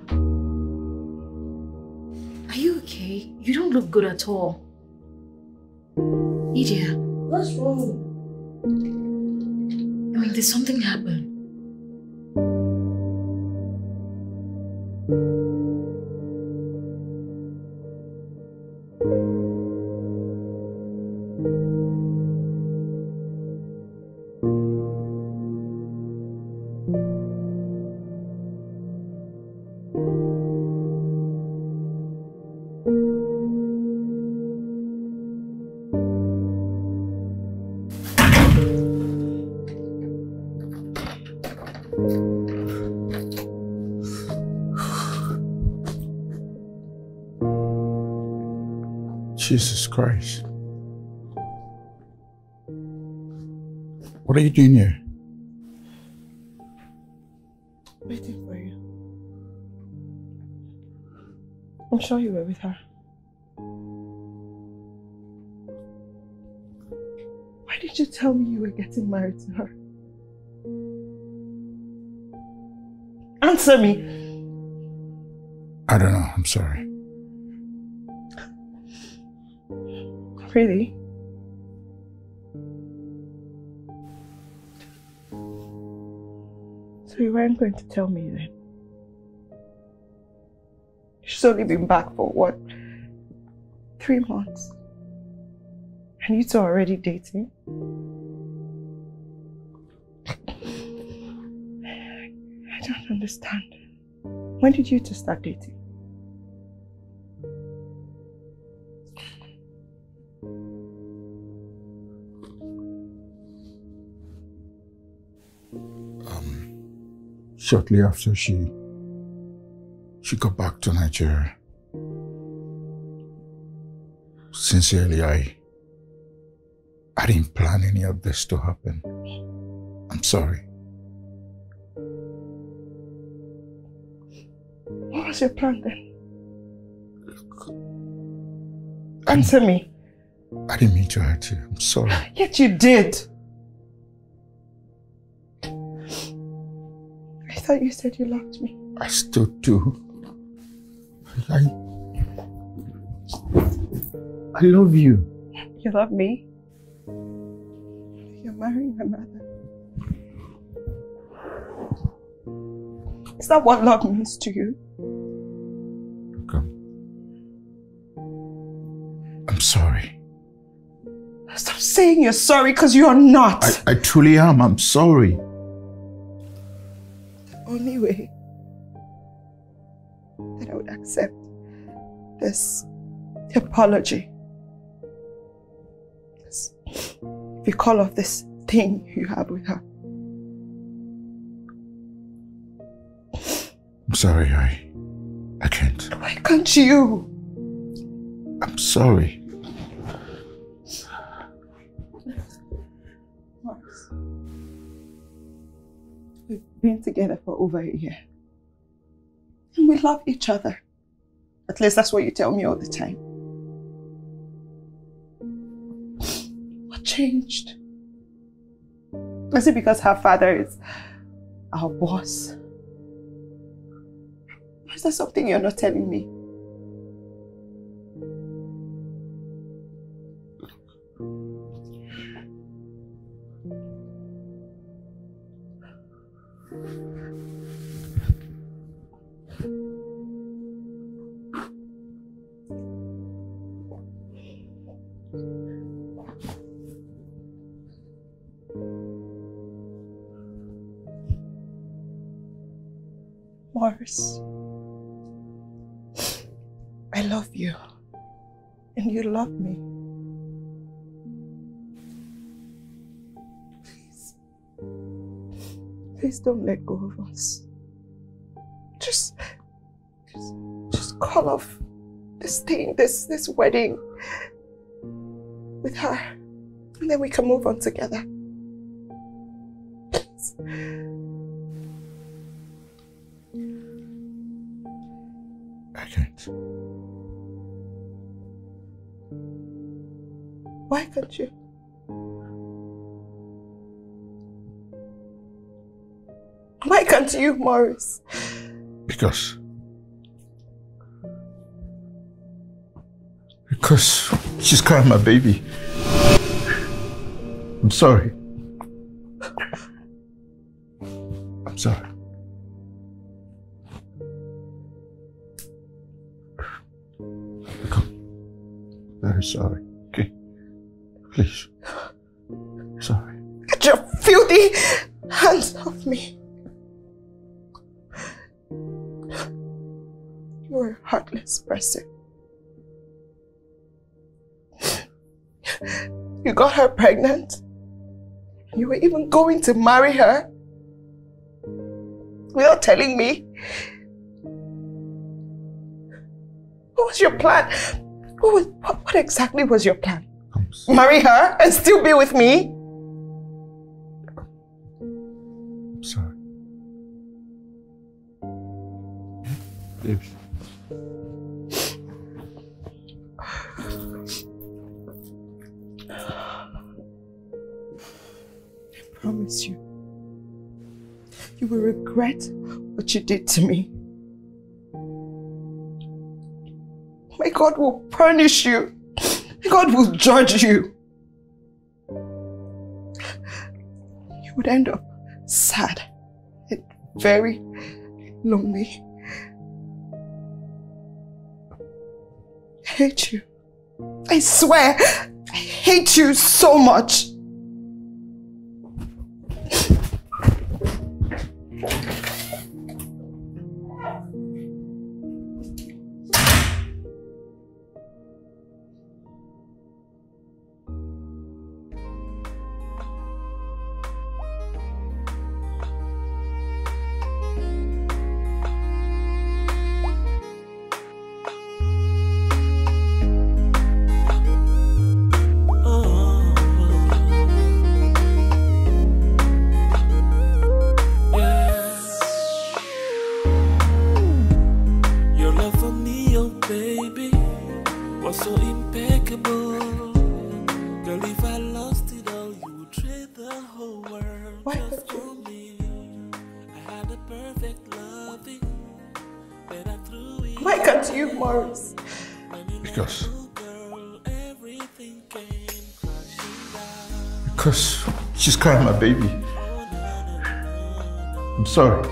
are you okay? You don't look good at all. Idia, what's wrong? I mean, did something happen? Christ. What are you doing here? Waiting for you. I'm sure you were with her. Why did you tell me you were getting married to her? Answer me. I don't know. I'm sorry. Really? So you weren't going to tell me then? She's only been back for what? Three months. And you two are already dating? I don't understand. When did you two start dating? Shortly after she she got back to Nigeria. Sincerely, I I didn't plan any of this to happen. I'm sorry. What was your plan then? Look, Answer me. I didn't mean to hurt you. I'm sorry. Yet you did. Thought you said you loved me. I still do. I I love you. You love me? You're marrying another. Is that what love means to you? I'm sorry. Stop saying you're sorry because you're not. I, I truly am. I'm sorry. Only way that I would accept this apology is if you call off this thing you have with her. I'm sorry. I I can't. Why can't you? I'm sorry. We've been together for over a year. And we love each other. At least that's what you tell me all the time. What changed? Was it because her father is our boss? Is there something you're not telling me? Morris, I love you. And you love me. Please. Please don't let go of us. Just, just, just call off this thing, this, this wedding with her. And then we can move on together. Please. Can't. Why can't you? Why can't you, Morris? Because. Because she's carrying my baby. I'm sorry. I'm sorry. Very sorry. Okay. Please. Sorry. Get your filthy hands off me. You're a heartless person. You got her pregnant. You were even going to marry her without telling me. What was your plan? What, was, what, what exactly was your plan? Marry her and still be with me? I'm sorry. Baby. I promise you. You will regret what you did to me. God will punish you. God will judge you. You would end up sad and very lonely. I hate you. I swear, I hate you so much. My baby. I'm sorry.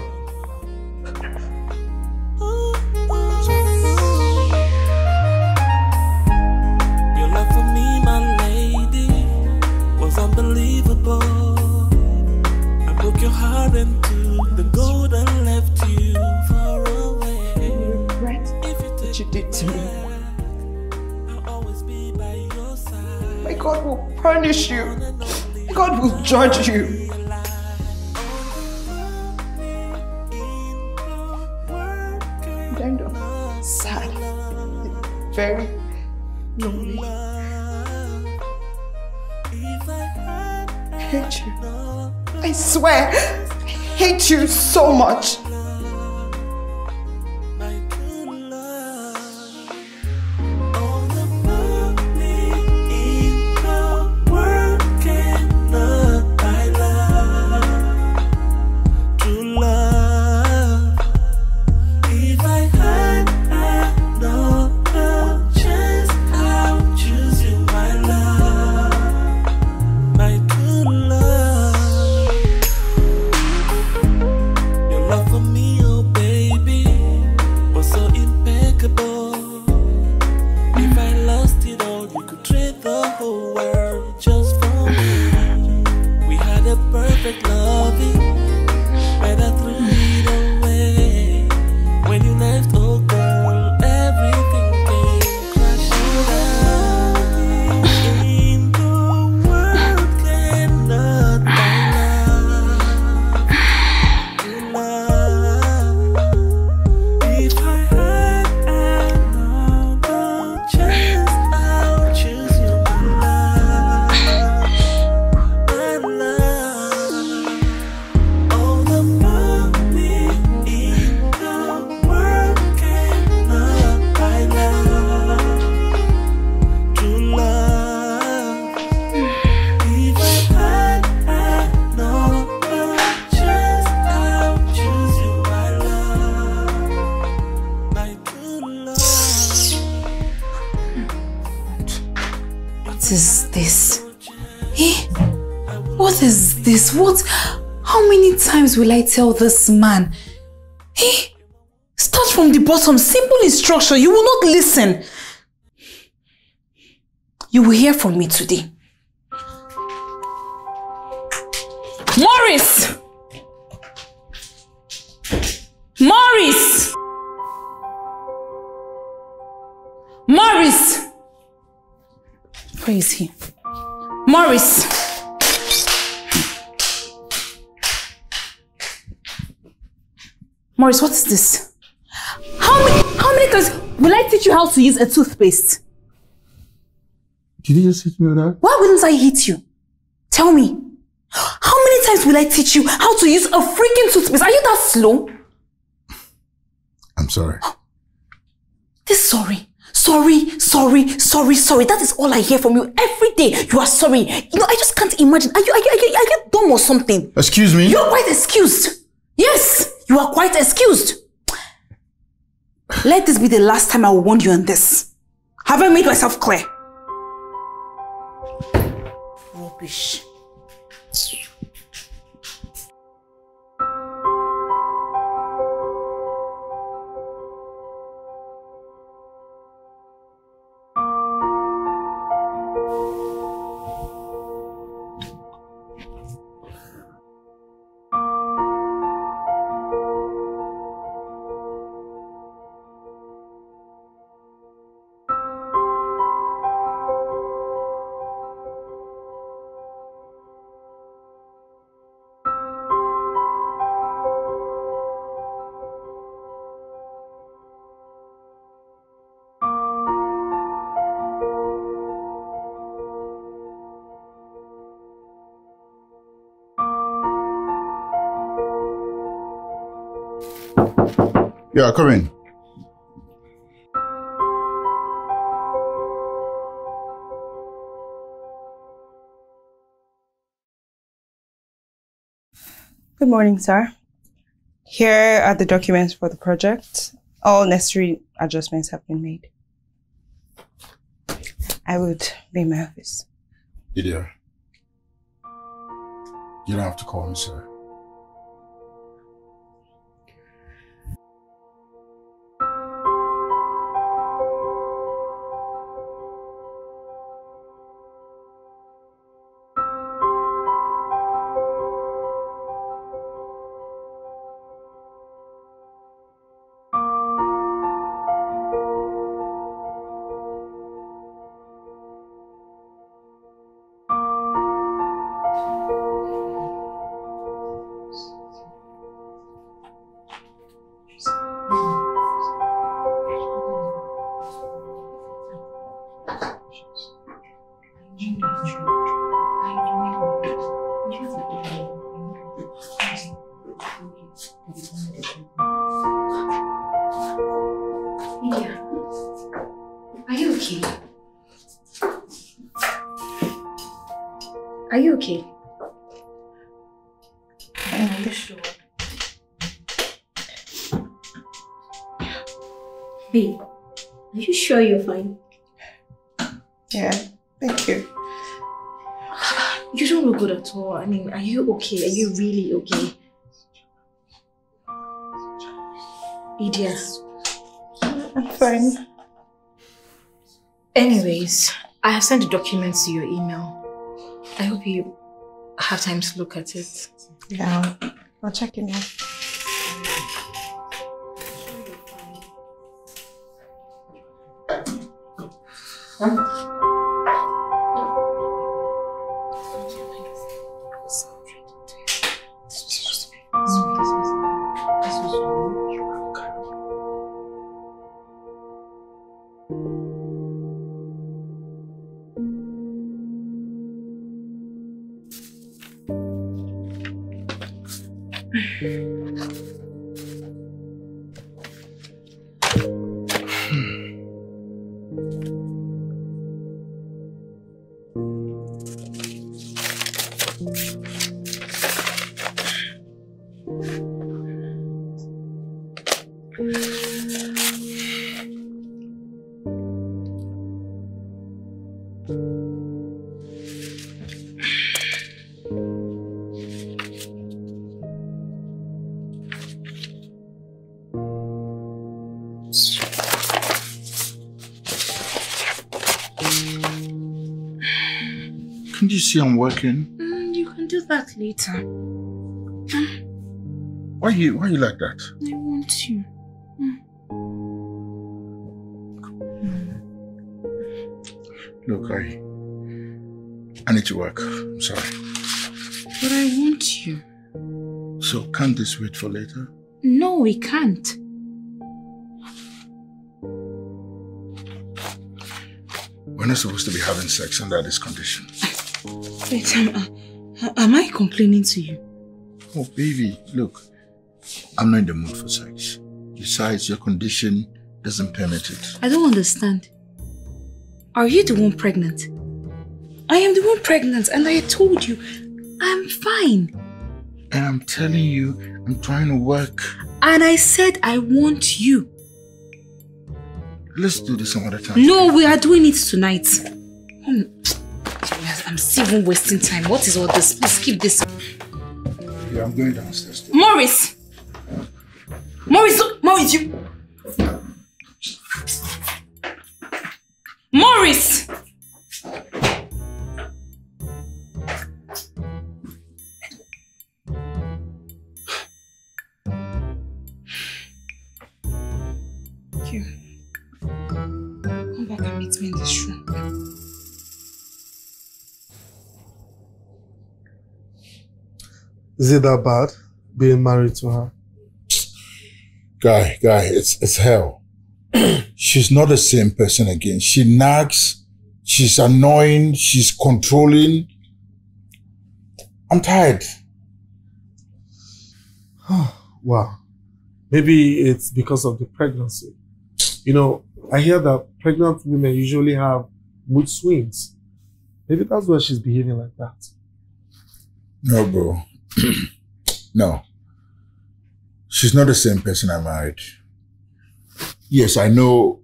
Judge you. Will I tell this man? Eh? Start from the bottom. Simple instruction. You will not listen. You will hear from me today. Morris, what is this? How many, how many times will I teach you how to use a toothpaste? Did you just hit me with that? Why wouldn't I hit you? Tell me. How many times will I teach you how to use a freaking toothpaste? Are you that slow? I'm sorry. This sorry. Sorry, sorry, sorry, sorry. That is all I hear from you every day. You are sorry. You know, I just can't imagine. Are you, are you, are you, are you dumb or something? Excuse me? You're quite excused. Yes, you are quite excused. Let this be the last time I will warn you on this. Have I made myself clear? Rubbish. Yeah, come in. Good morning, sir. Here are the documents for the project. All necessary adjustments have been made. I would be in my office. Lydia. You don't have to call me, sir. Sent the documents to your email. I hope you have time to look at it. Yeah, I'll, check in now. Can't you see I'm working? Mm, you can do that later. Mm. Why you why you like that? I want you. Mm. Mm. Look, I I need to work. I'm sorry. But I want you. So can't this wait for later? No, we can't. We're not supposed to be having sex under this condition. Wait, am, uh, am I complaining to you? Oh, baby, look. I'm not in the mood for sex. Besides, your condition doesn't permit it. I don't understand. Are you the one pregnant? I am the one pregnant and I told you, I'm fine. And I'm telling you, I'm trying to work. And I said I want you. Let's do this some other time. No, we are doing it tonight. I'm still even wasting time. What is all this? Please keep this. Yeah, I'm going downstairs. Morris! Morris, look- Morris, you. Morris! Is it that bad being married to her? Guy, guy, it's it's hell. she's not the same person again. She nags, she's annoying, she's controlling. I'm tired. wow. Maybe it's because of the pregnancy. You know, I hear that pregnant women usually have mood swings. Maybe that's why she's behaving like that. No, bro. no. She's not the same person I married. Yes, I know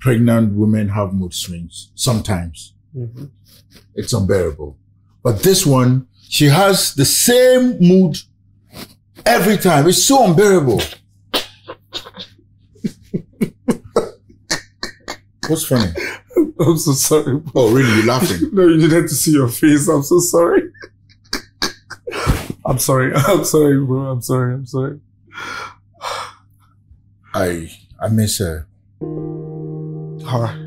pregnant women have mood swings sometimes. Mhm. It's unbearable. But this one, she has the same mood every time. It's so unbearable. What's funny? I'm so sorry. Oh, really? You're laughing? no, you didn't have to see your face. I'm so sorry. I'm sorry. I'm sorry, bro. I'm sorry. I'm sorry. I I miss her. Her.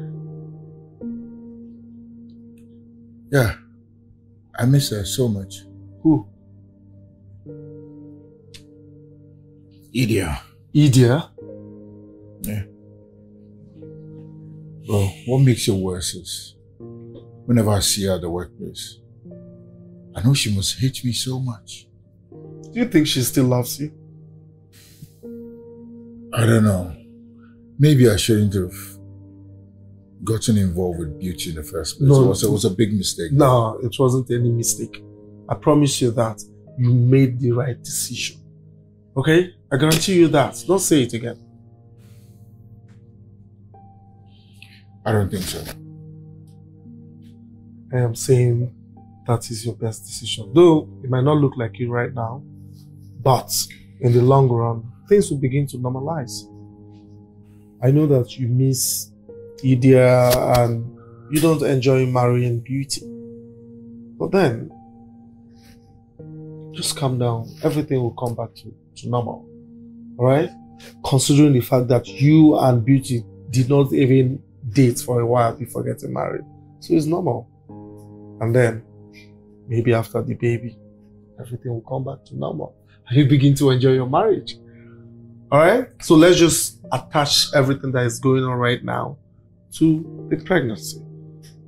Yeah. I miss her so much. Who? Idia. Idia? Yeah. Bro, what makes it worse is whenever I see her at the workplace, I know she must hate me so much. Do you think she still loves you? I don't know. Maybe I shouldn't have gotten involved with beauty in the first place. No. it, was, it was a big mistake. No, it wasn't any mistake. I promise you that you made the right decision. Okay? I guarantee you that. Don't say it again. I don't think so. I am saying that is your best decision. Though it might not look like it right now, but in the long run, things will begin to normalize. I know that you miss Idia and you don't enjoy marrying beauty. But then, just calm down. Everything will come back to, to normal. Alright? Considering the fact that you and beauty did not even date for a while before getting married. So it's normal. And then, maybe after the baby, everything will come back to normal. You begin to enjoy your marriage. Alright? So let's just attach everything that is going on right now to the pregnancy.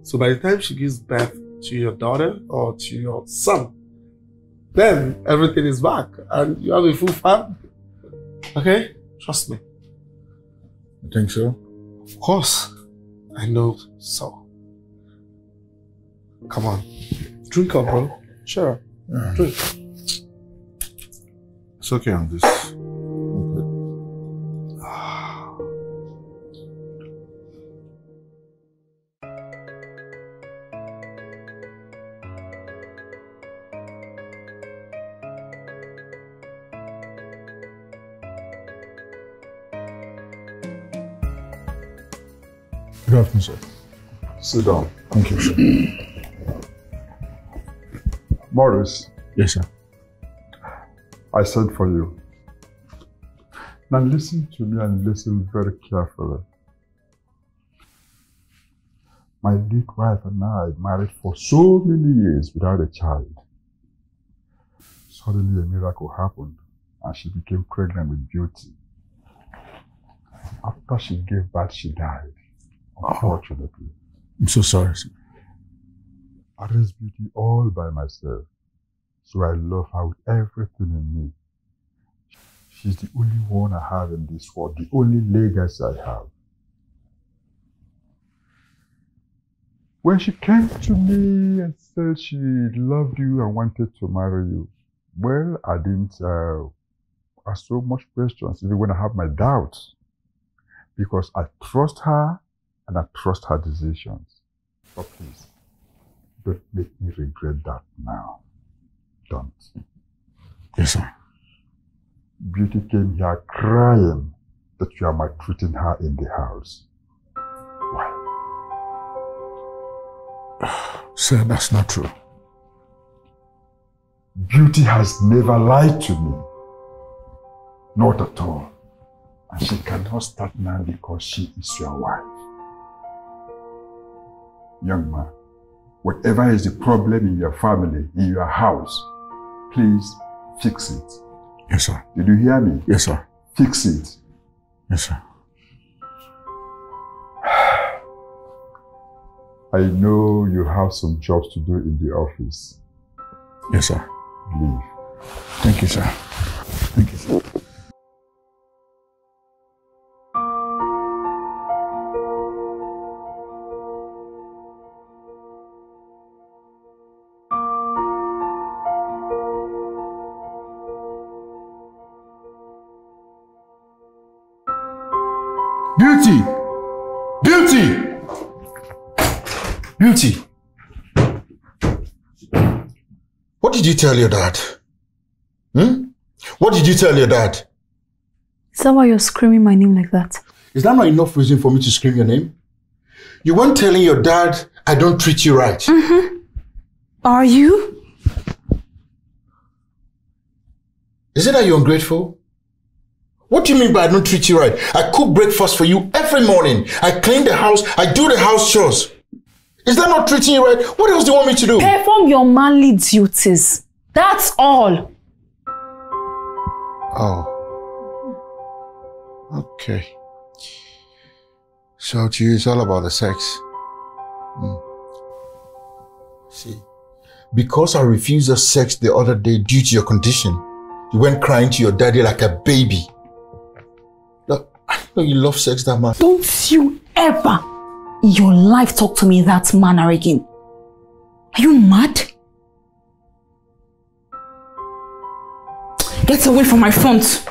So by the time she gives birth to your daughter or to your son, then everything is back and you have a full family. Okay? Trust me. You think so? Of course. I know so. Come on. Drink up, bro. Sure. Yeah. Drink. It's okay, on this. good. Good afternoon, sir. Sit down. Thank you, sir. Morris, Yes, sir. I sent for you. Now listen to me and listen very carefully. My late wife and I married for so many years without a child. Suddenly a miracle happened and she became pregnant with Beauty. After she gave birth, she died, unfortunately. I'm so sorry, sir. I raised Beauty all by myself, so I love her with everything in me. She's the only one I have in this world, the only legacy I have. When she came to me and said she loved you and wanted to marry you, well, I didn't uh, ask so much questions, even when I have my doubts, because I trust her and I trust her decisions. But please, don't make me regret that now. Don't. Yes, sir. Beauty came here crying that you are maltreating her in the house. Why? Sir, that's not true. Beauty has never lied to me. Not at all. And she cannot start now because she is your wife. Young man, whatever is the problem in your family, in your house, please fix it. Yes, sir. Did you hear me? Yes, sir. Fix it. Yes, sir. I know you have some jobs to do in the office. Yes, sir. Leave. Thank you, sir. Thank you, sir. You tell your dad? Hmm? What did you tell your dad? Is that why you're screaming my name like that? Is that not enough reason for me to scream your name? You weren't telling your dad I don't treat you right. Mm-hmm. Are you? Is it that you're ungrateful? What do you mean by I don't treat you right? I cook breakfast for you every morning. I clean the house. I do the house chores. Is that not treating you right? What else do you want me to do? Perform your manly duties. That's all. Oh. Okay. So to you, it's all about the sex. Hmm. See, because I refused the sex the other day due to your condition, you went crying to your daddy like a baby. Look, I know you love sex that much. Don't you ever your life talk to me that manner again. Are you mad? Get away from my front.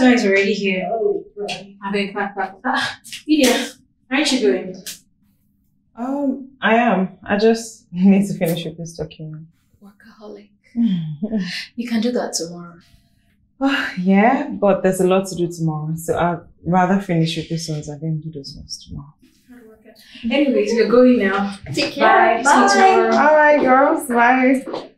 And the Uber guy is already here. Oh, I beg, pack, pack. Ah, Lydia, aren't you going? Um, I am. I just need to finish with this document. Workaholic. You can do that tomorrow. Ah, yeah, but there's a lot to do tomorrow, so I'd rather finish with this ones and then do those ones tomorrow. Anyways, we're going now. Take care. Bye. See you tomorrow. All right, girls. Bye.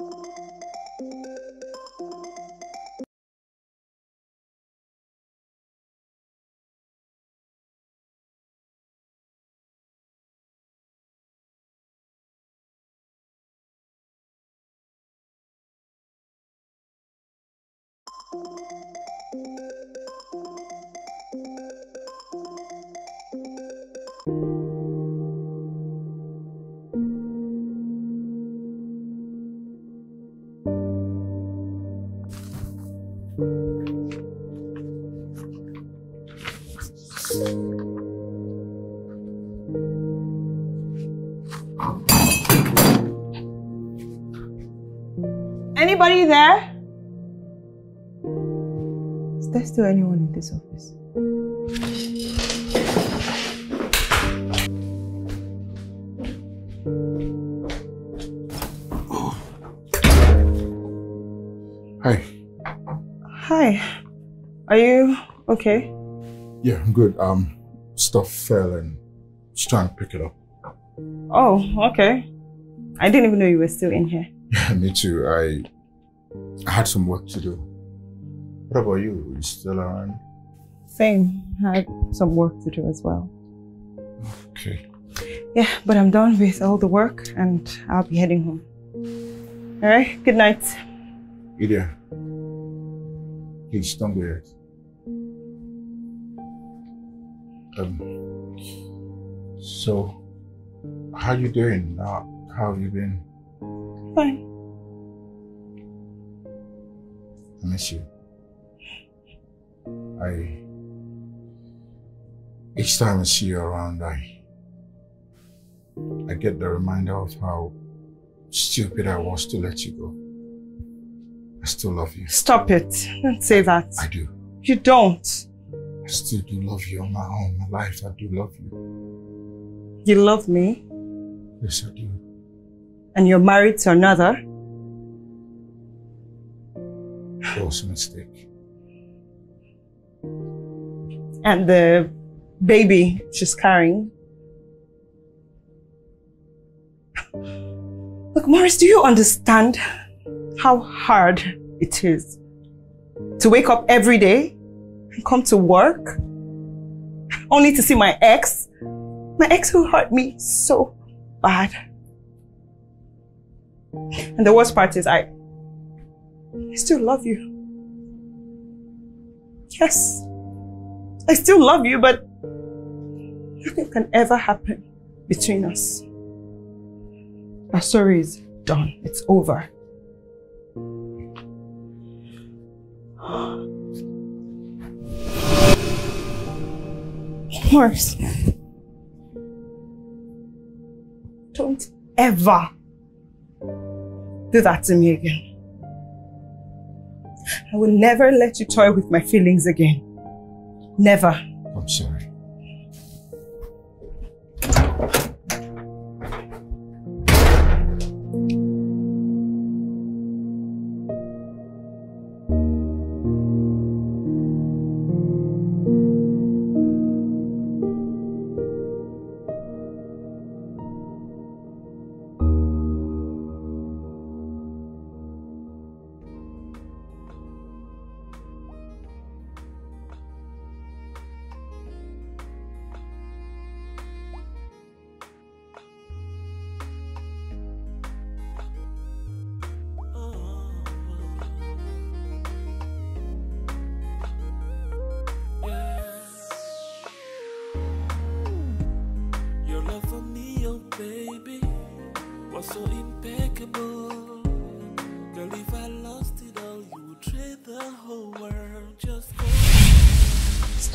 you Still anyone in this office? Hi. Hi. Are you okay? Yeah, I'm good. Um, stuff fell and just trying to pick it up. Oh, okay. I didn't even know you were still in here. Yeah, me too. I I had some work to do. What about you? you still around? Same. I had some work to do as well. Okay. Yeah, but I'm done with all the work and I'll be heading home. All right. Good night. Idia. Please don't go yet. Um, so, how you doing? How, how have you been? Fine. I miss you. I each time I see you around, I I get the reminder of how stupid I was to let you go. I still love you. Stop it. Don't say that. I do. You don't. I still do love you on my own, my life. I do love you. You love me Yes, I do. and you're married to another. It was a mistake. And the baby she's carrying. Look, Morris, do you understand how hard it is to wake up every day and come to work only to see my ex? My ex who hurt me so bad. And the worst part is I, I still love you. Yes. I still love you, but nothing can ever happen between us. Our story is done. It's over. Morris. Don't ever do that to me again. I will never let you toy with my feelings again. Never. I'm sorry.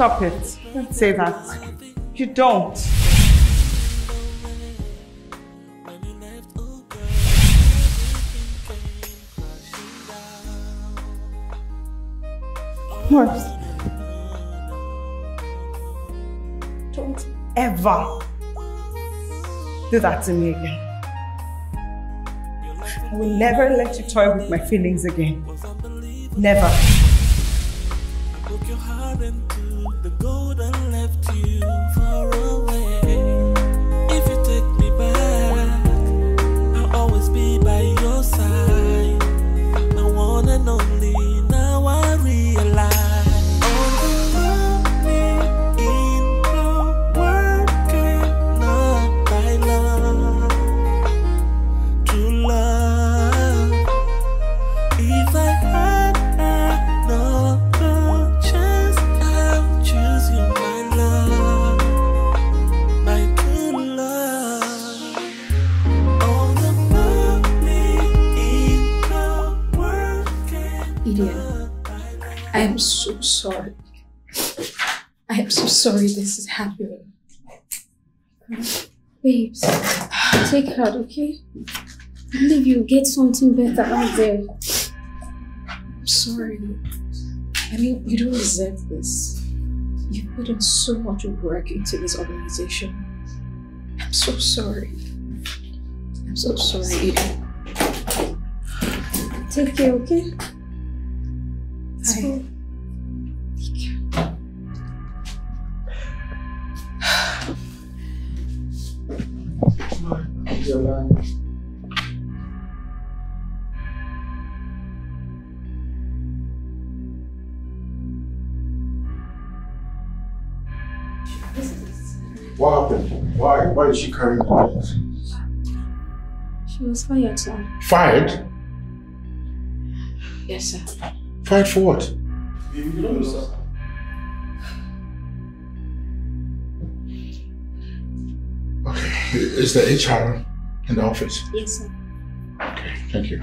Stop it. Don't say that. You don't. Morris. Don't ever do that to me again. I will never let you toy with my feelings again. Never. Babes, take heart, okay? I believe you'll get something better out there. I'm sorry. I mean, you don't deserve this. You put in so much work into this organization. I'm so sorry. I'm so sorry, Eden. Take care, okay? Let's. What happened? Why? Why is she carrying the things? She was fired, sir. Fired? Yes, sir. Fired for what? Okay. Is the HR in the office? Yes, sir. Okay, thank you.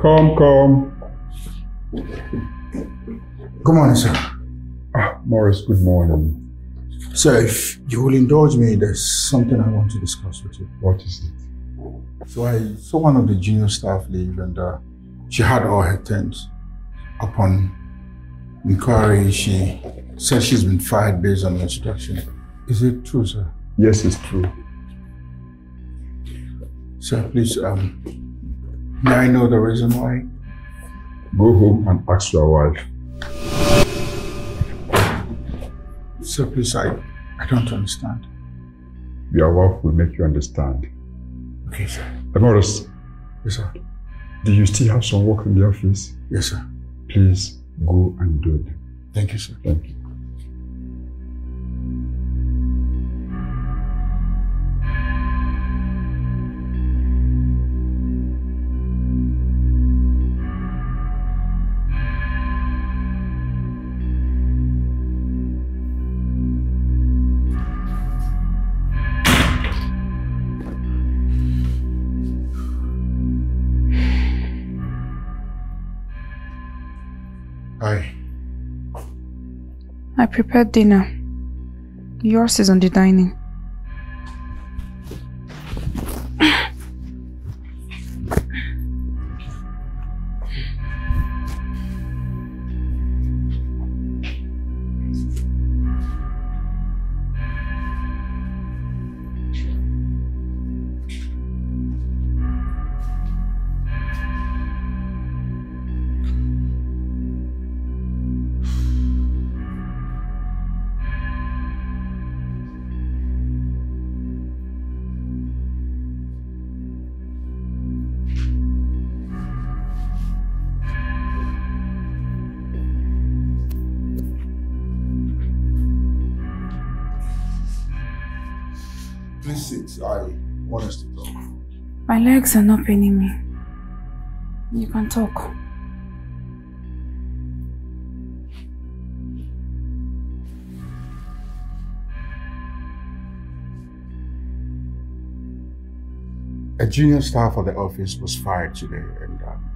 Come, come. Good morning, sir. Ah, Morris, good morning. Sir, if you will indulge me, there's something I want to discuss with you. What is it? So I saw one of the junior staff leave and uh, she had all her things. Upon inquiry, she said she's been fired based on introduction. Is it true, sir? Yes, it's true. Sir, please, um, may I know the reason why? Go home and ask your wife. Sir, please, I, I don't understand. Your wife will make you understand. Okay, sir. Morris, Yes, sir. do you still have some work in the office? Yes, sir. Please go and do it. Thank you, sir. Thank you. Prepared dinner. Yours is on the dining. Legs are not paining me. You can talk. A junior staff at the office was fired today, and um,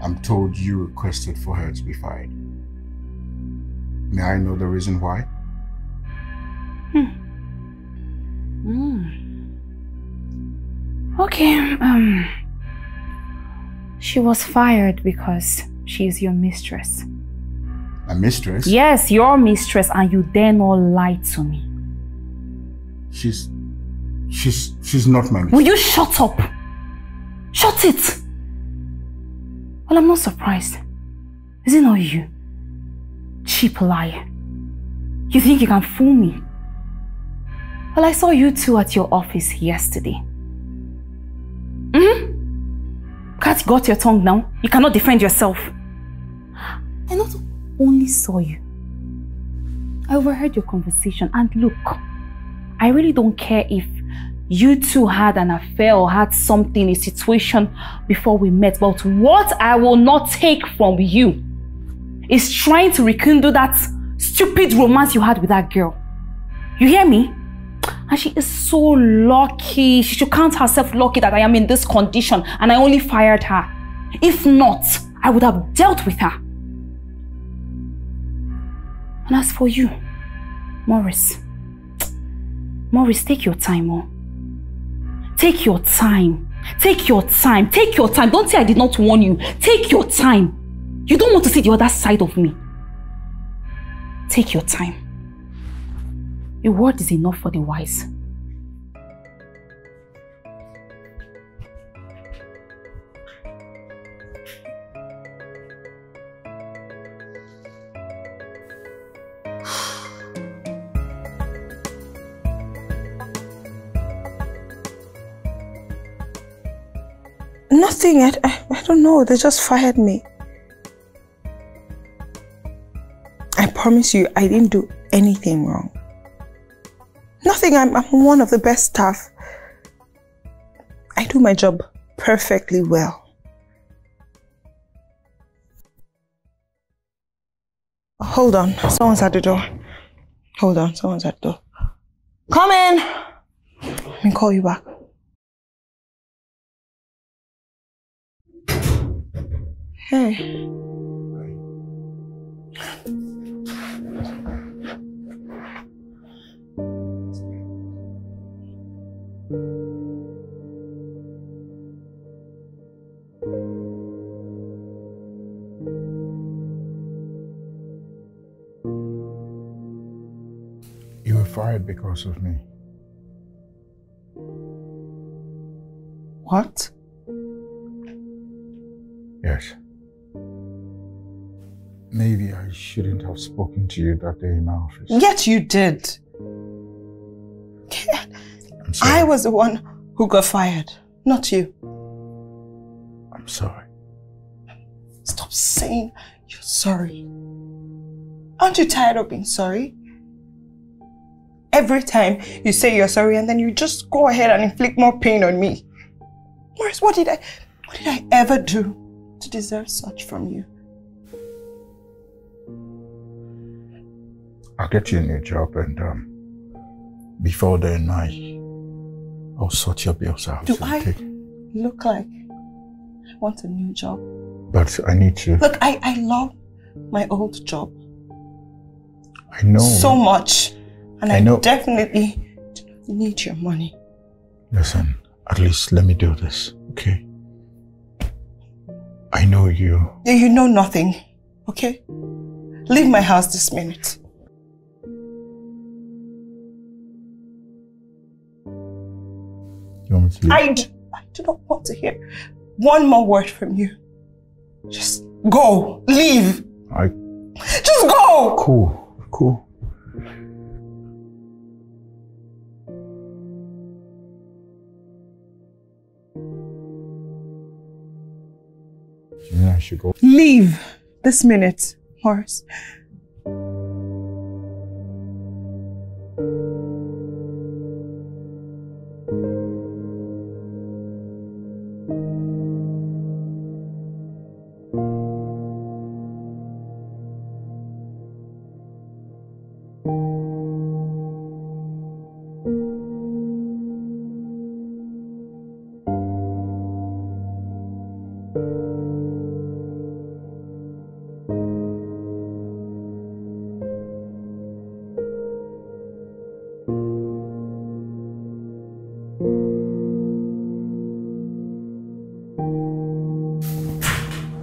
I'm told you requested for her to be fired. May I know the reason why? Hmm. Mm. Okay, um. She was fired because she is your mistress. A mistress? Yes, your mistress, and you dare not lie to me. She's. She's. She's not my Will you shut up? Shut it! Well, I'm not surprised. Is it not you? Cheap liar. You think you can fool me? Well, I saw you two at your office yesterday. Cat got your tongue now. You cannot defend yourself. I not only saw you. I overheard your conversation and look, I really don't care if you two had an affair or had something, a situation before we met. But what I will not take from you is trying to rekindle that stupid romance you had with that girl. You hear me? And she is so lucky. She should count herself lucky that I am in this condition and I only fired her. If not, I would have dealt with her. And as for you, Morris, Morris, take your time, oh. Take your time. Take your time. Take your time. Don't say I did not warn you. Take your time. You don't want to see the other side of me. Take your time. A word is enough for the wise. Nothing. I, I, I don't know. They just fired me. I promise you, I didn't do anything wrong. Nothing. I'm, I'm one of the best staff. I do my job perfectly well. Hold on. Someone's at the door. Hold on. Someone's at the door. Come in. Let me call you back. Hey. Fired because of me. What? Yes. Maybe I shouldn't have spoken to you that day in my office. Yet you did. I was the one who got fired, not you. I'm sorry. Stop saying you're sorry. Aren't you tired of being sorry? Every time you say you're sorry and then you just go ahead and inflict more pain on me. Morris, what did I what did I ever do to deserve such from you? I'll get you a new job and um, before then I, I'll sort your bills out. Do I take- look like I want a new job? But I need to. Look, I, I love my old job I know. so much. And I I, know. definitely do not need your money. Listen, at least let me do this, okay? I know you. You- You know nothing, okay? Leave my house this minute. You want me to leave? I do, I do not want to hear one more word from you. Just go. Leave. I. Just go. Cool. Cool. I should go? Leave this minute, Morris.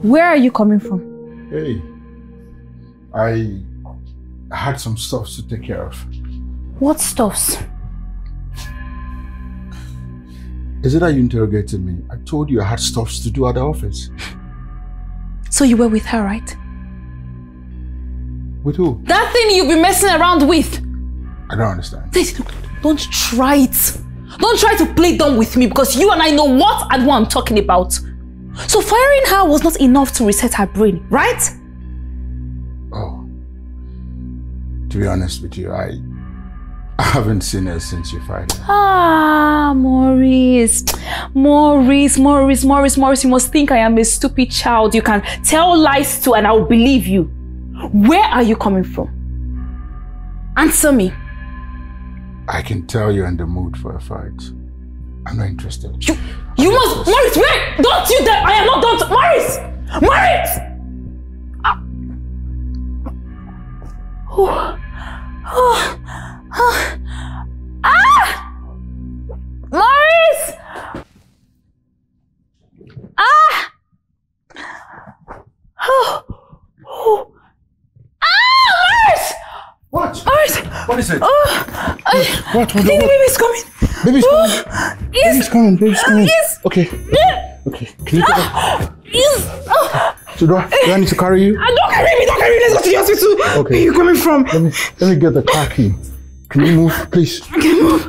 Where are you coming from? Hey, I had some stuffs to take care of. What stuffs? Is it that you interrogated me? I told you I had stuffs to do at the office. So you were with her, right? With who? That thing you've been messing around with. I don't understand. Please, look, don't try it. Don't try to play dumb with me because you and I know what and what I'm talking about. So firing her was not enough to reset her brain, right? Oh. To be honest with you, I I haven't seen her since you fired her. Ah, Maurice. Maurice, Maurice, Maurice, Maurice, you must think I am a stupid child you can tell lies to and I will believe you. Where are you coming from? Answer me. I can tell you're in the mood for a fight. I'm not interested. You, you must, Maurice, wait! Don't you dare! I am not done. To, Maurice! Maurice! Ah. Oh. Oh. Oh. Ah! Maurice! Ah! Oh. Oh. Ah! Maurice! What? Maurice! What is it? Oh. I, What? What? I think the what? baby's coming. Baby's Oh. coming. Yes. Baby's coming. Baby's coming. Yes. Okay. Okay. Can you up? Ah. Oh. So do I, do I need to carry you? Ah, don't carry me, don't carry me. Let's go to the hospital. Okay. Where are you coming from? Let me let me get the car key. Can you move, please? I can move.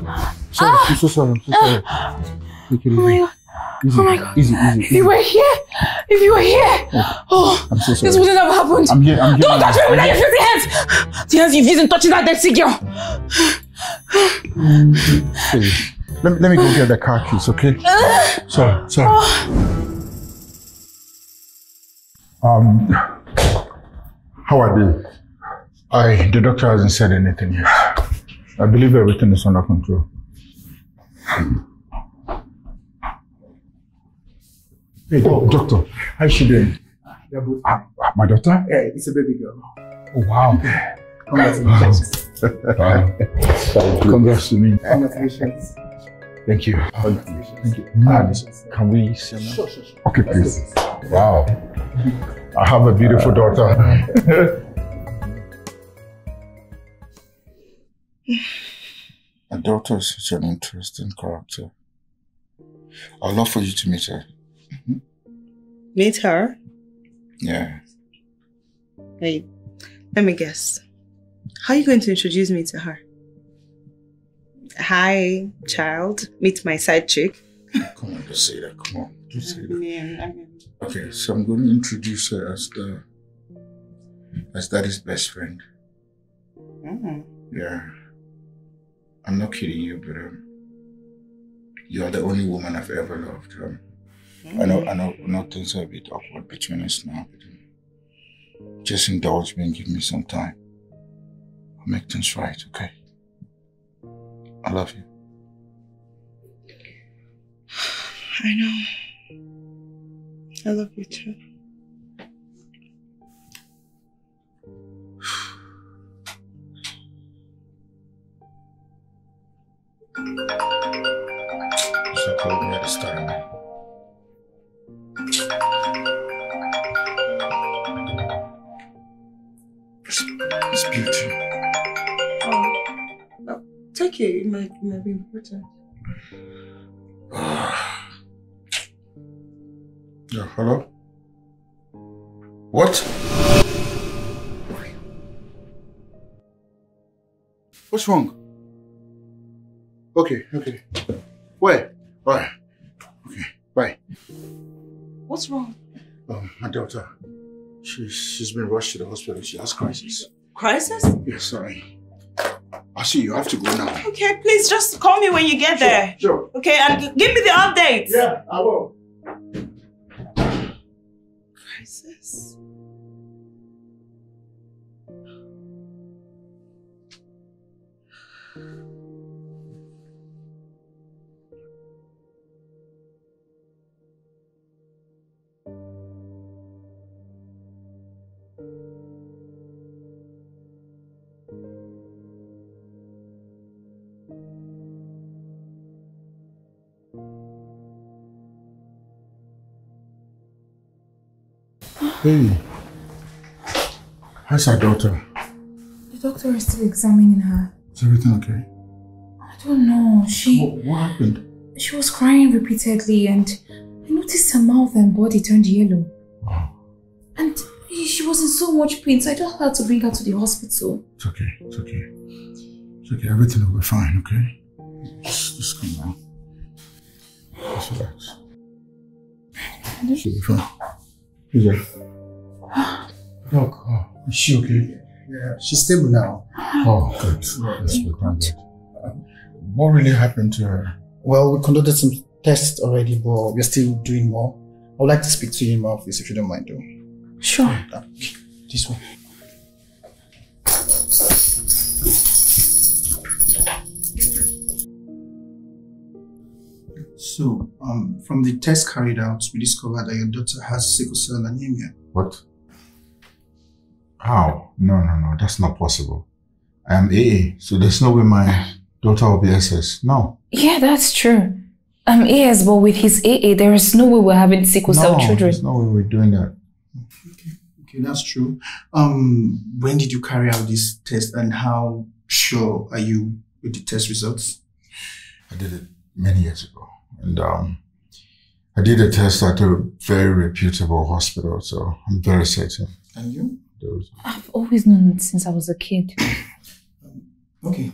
Sorry, I'm so sorry. I'm so sorry. Take it easy. Oh my god. Easy. Oh my god. Easy, easy, If you were here, if you were here, oh, I'm so sorry. this wouldn't have happened. I'm here. I'm here. Don't touch me with that here. filthy hands. The hands you've used in touching that dead sick girl. Please. Let me, let me go get the car keys, okay? Sorry, sorry. Um, how are they? I, the doctor hasn't said anything yet. I believe everything is under control. Hey, doc- doctor, how is she doing? Ah, my daughter? Yeah, it's a baby girl. Oh, wow. Congratulations. Congrats to me. Congratulations. Thank you. Thank you. Man, can we see now? Sure, sure, sure. Okay, please. Wow. I have a beautiful uh, daughter. My daughter is such an interesting character. I'd love for you to meet her. Mm-hmm. Meet her? Yeah. Hey, let me guess. How are you going to introduce me to her? Hi, child. Meet my side chick. Come on, just say that. Come on. Just say that. Yeah, I mean, Okay, so I'm going to introduce her as the as daddy's best friend. mm. Yeah. I'm not kidding you, but um, you are the only woman I've ever loved. Um, I know, I know, I know things are a bit awkward between us now, but um, just indulge me and give me some time. I'll make things right, okay? I love you. I know. I love you too. So call me at the start, man. It's, it's beauty. Take it. It might, it might be important. Yeah, hello? What? What's wrong? Okay, okay. Where? Where? Okay, bye. What's wrong? Um, my daughter, she's, she's been rushed to the hospital. She has crisis. Crisis? Yes, sorry. See you. Have to go now. Okay, please just call me when you get there. Sure. Okay, and give me the updates. Yeah, I will. Crisis. Hey. How's our daughter? The doctor is still examining her. Is everything okay? I don't know. She What, what happened? she was crying repeatedly and I noticed her mouth and body turned yellow. And she was in so much pain, so I just had to bring her to the hospital. It's okay. It's okay. It's okay. Everything will be fine, okay? Just, just come down. Just relax. She'll be fine. Who's that? Doc, Oh, is she okay? yeah, she's stable now. Oh, good. Yes, we thank God. What really happened to her? Well, we conducted some tests already, but we're still doing more. I would like to speak to you in my office if you don't mind, though. Sure. This way. So, um, from the test carried out, we discovered that your daughter has sickle cell anemia. What? How? No, no, no, that's not possible. I am AA, so there's no way my daughter will be SS. No. Yeah, that's true. I'm AS, but with his AA, there is no way we're having sickle cell no, children. There's no way we're doing that. Okay, that's true. Um, when did you carry out this test and how sure are you with the test results? I did it many years ago. And um, I did a test at a very reputable hospital, so I'm very certain. And you? Those. I've always known it since I was a kid. Okay.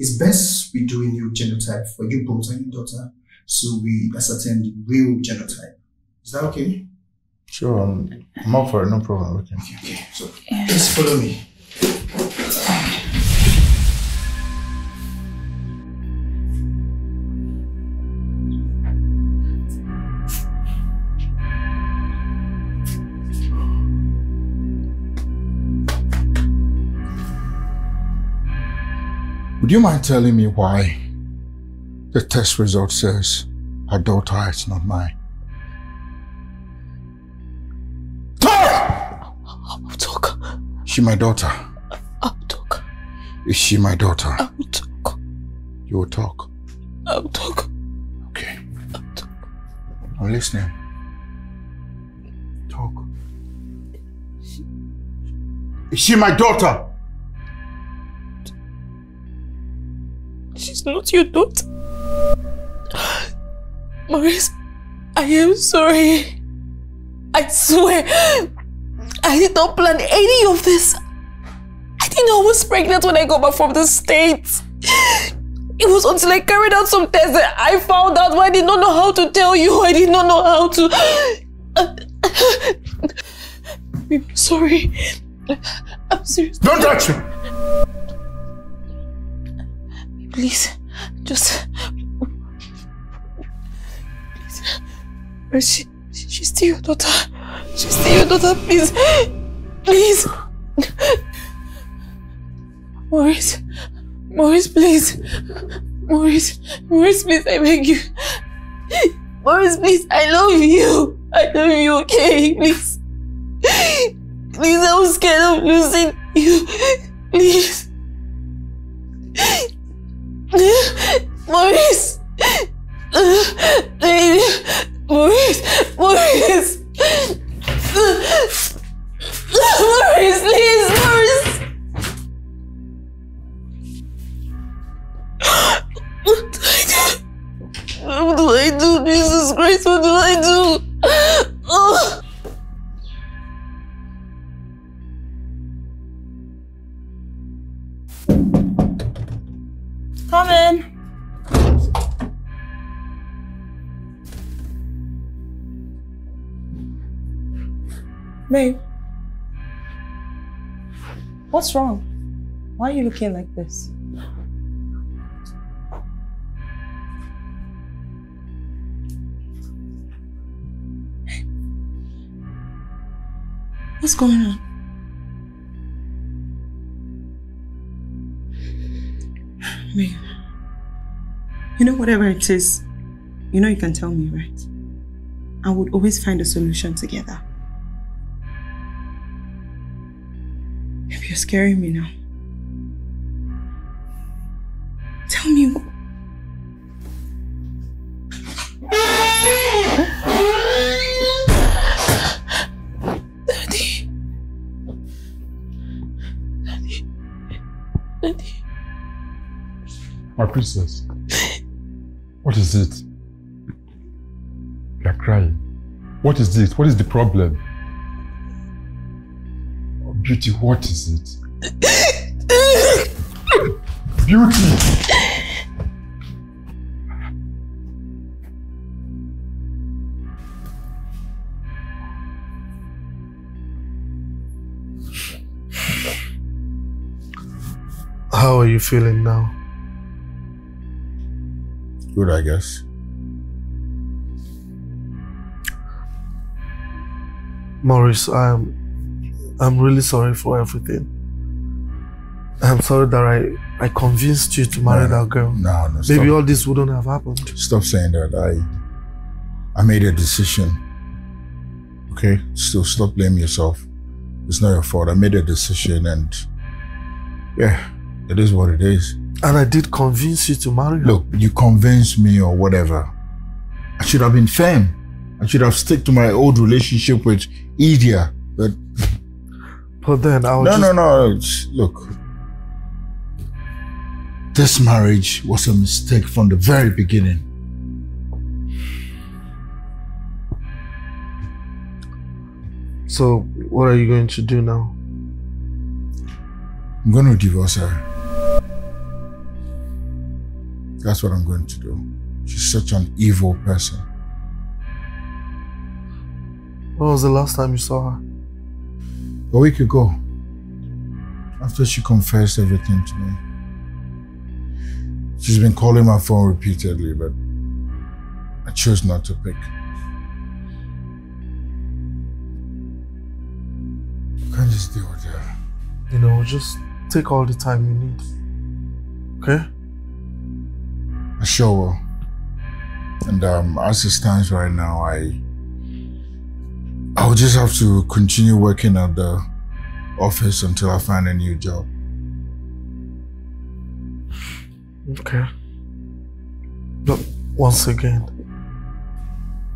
It's best we do a new genotype for you both and your daughter so we ascertain the real genotype. Is that okay? Sure, I'm, I'm up for it, no problem. Okay. Okay, so please follow me. Would you mind telling me why the test result says her daughter is not mine? Talk. She my daughter? Talk. Is she my daughter? Talk. You will talk. I'll talk. Okay. I'm listening. Talk. Is she my daughter? She's not your daughter. Maurice, I am sorry. I swear, I did not plan any of this. I didn't know I was pregnant when I got back from the States. It was until I carried out some tests that I found out, but I did not know how to tell you. I did not know how to. I'm sorry. I'm serious. Don't touch me! Please, just. Please. Uh, she, she's still your daughter. She's still your daughter. Please. Please. Maurice. Maurice, please. Maurice. Maurice, please, I beg you. Maurice, please, I love you. I love you, okay? Please. Please, I'm scared of losing you. Please. Maurice! Maurice! Maurice! Maurice, please! Maurice! What do I do? What do I do? Jesus Christ, what do I do? Oh. Come in. Babe. What's wrong? Why are you looking like this? What's going on? Babe. You know, whatever it is, you know you can tell me, right? I would always find a solution together. If you're scaring me now. Tell me. My princess, what is it? You're crying. What is it? What is the problem? Oh, Beauty, what is it? Beauty! How are you feeling now? Good, I guess. Maurice, I'm I'm really sorry for everything. I'm sorry that I I convinced you to marry that girl. No, no, Maybe all this wouldn't have happened. Stop saying that. I I made a decision. Okay? Still stop blaming yourself. It's not your fault. I made a decision and yeah, it is what it is. And I did convince you to marry her. Look, you convinced me or whatever. I should have been firm. I should have stuck to my old relationship with Idia. But But then I was no, just, no, no. Look, this marriage was a mistake from the very beginning. So what are you going to do now? I'm going to divorce her. That's what I'm going to do. She's such an evil person. When was the last time you saw her? A week ago, after she confessed everything to me, she's been calling my phone repeatedly, but I chose not to pick. I can't just deal with her. You know, just take all the time you need. Okay? Sure. And um, as it stands right now, I I'll just have to continue working at the office until I find a new job. Okay. Look, once again,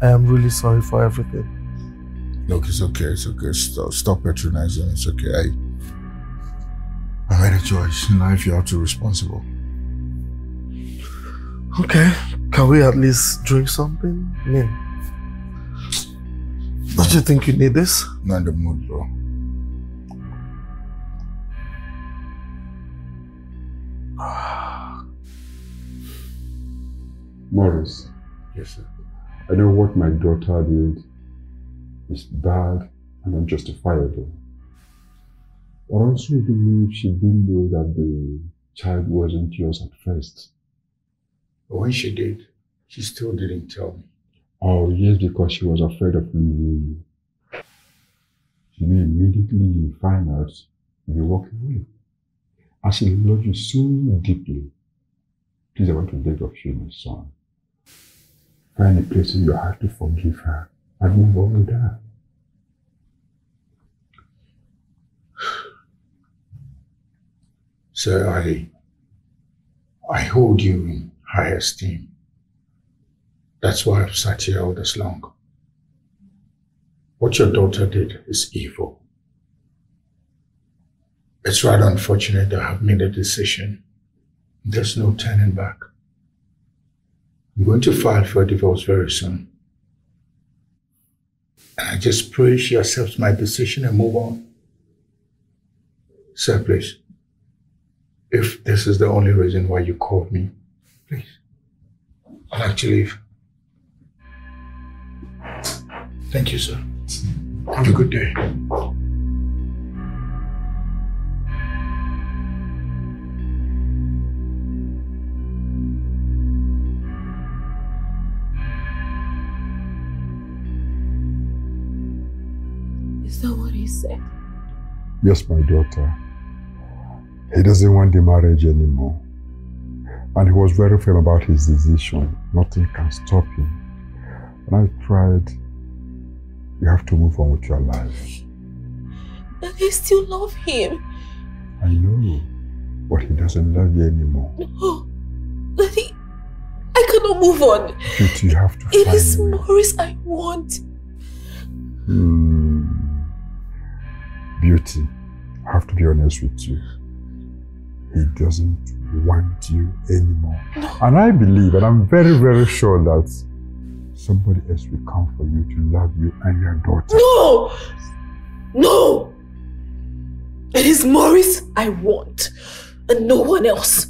I am really sorry for everything. Look, it's okay, it's okay. Stop, stop patronizing. It's okay. I I made a choice in life. You have to be responsible. Okay. Can we at least drink something? I mean, don't you think you need this? Not in the mood, bro. Morris. Yes, sir. I know what my daughter did is bad and unjustifiable. But I also believe she didn't know that the child wasn't yours at first. But when she did, she still didn't tell me. Oh, yes, because she was afraid of losing you. She knew immediately you find out, you walk away. And she loved you so deeply. Please, I want to beg of you, my son. Find a place in your heart to forgive her and move on with her. Sir, I I hold you in high esteem. That's why I've sat here all this long. What your daughter did is evil. It's rather unfortunate that I've made a decision. There's no turning back. I'm going to file for a divorce very soon. And I just pray she accepts my decision and move on. Sir, please. If this is the only reason why you called me. I'd like to leave. Thank you, sir. Have a good day. Is that what he said? Yes, my daughter. He doesn't want the marriage anymore. And he was very firm about his decision. Nothing can stop him. And I tried. You have to move on with your life. But I still love him. I know. But he doesn't love you anymore. Oh, Daddy, I cannot move on. Beauty, you have to It find is way. Morris I want. Hmm. Beauty, I have to be honest with you. He doesn't want you anymore. And I believe, and I'm very, very sure that somebody else will come for you to love you and your daughter. No! No! It is Maurice I want, and no one else.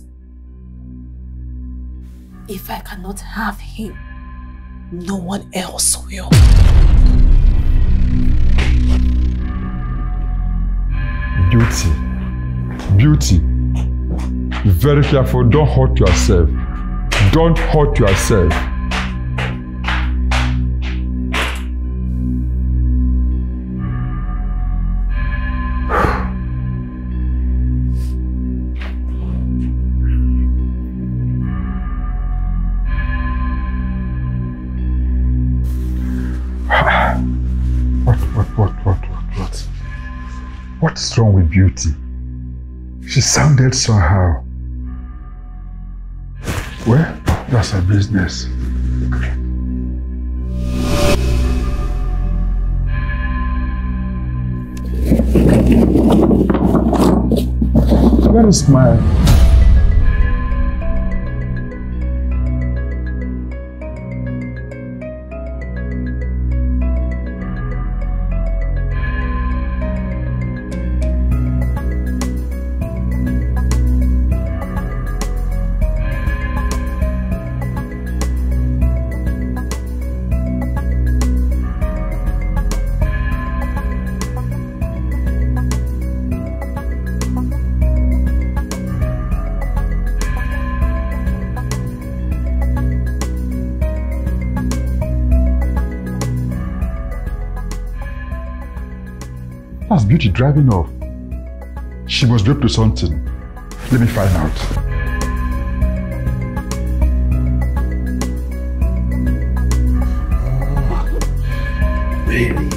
If I cannot have him, no one else will. Beauty, beauty, very careful. Don't hurt yourself. Don't hurt yourself. What, what, what, what, what, what? What's wrong with Beauty? She sounded somehow. Well, that's her business. Let us smile. Beauty driving off. She must be up to something. Let me find out. Baby.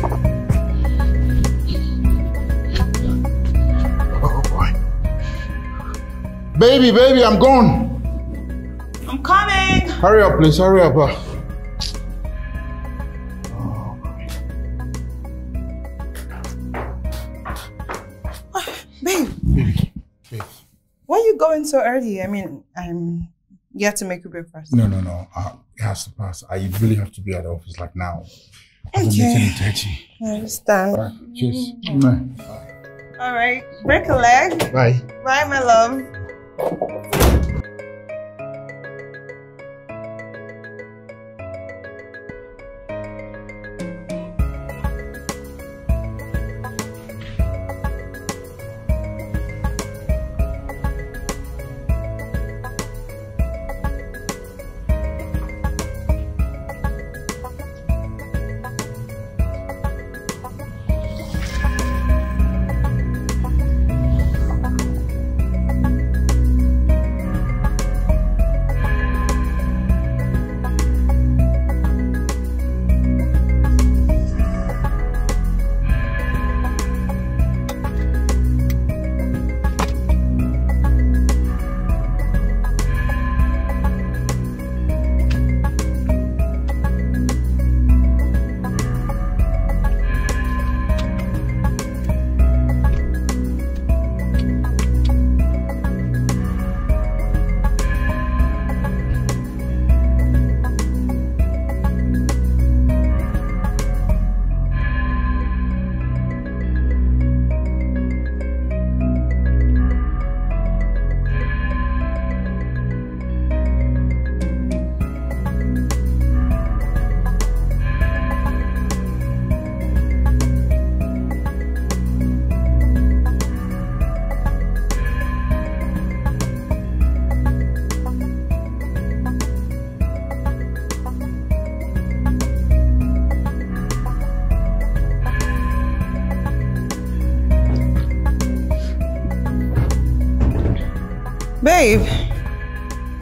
Oh boy. Baby, baby, I'm gone. I'm coming. Hurry up, please. Hurry up. Ah. So early? I mean, I'm. You have to make your breakfast. No, no, no. Uh, it has to pass. I really have to be at the office like now. Okay. meeting in 30. I understand. Cheers. All right. Break a leg. Bye. Bye, my love.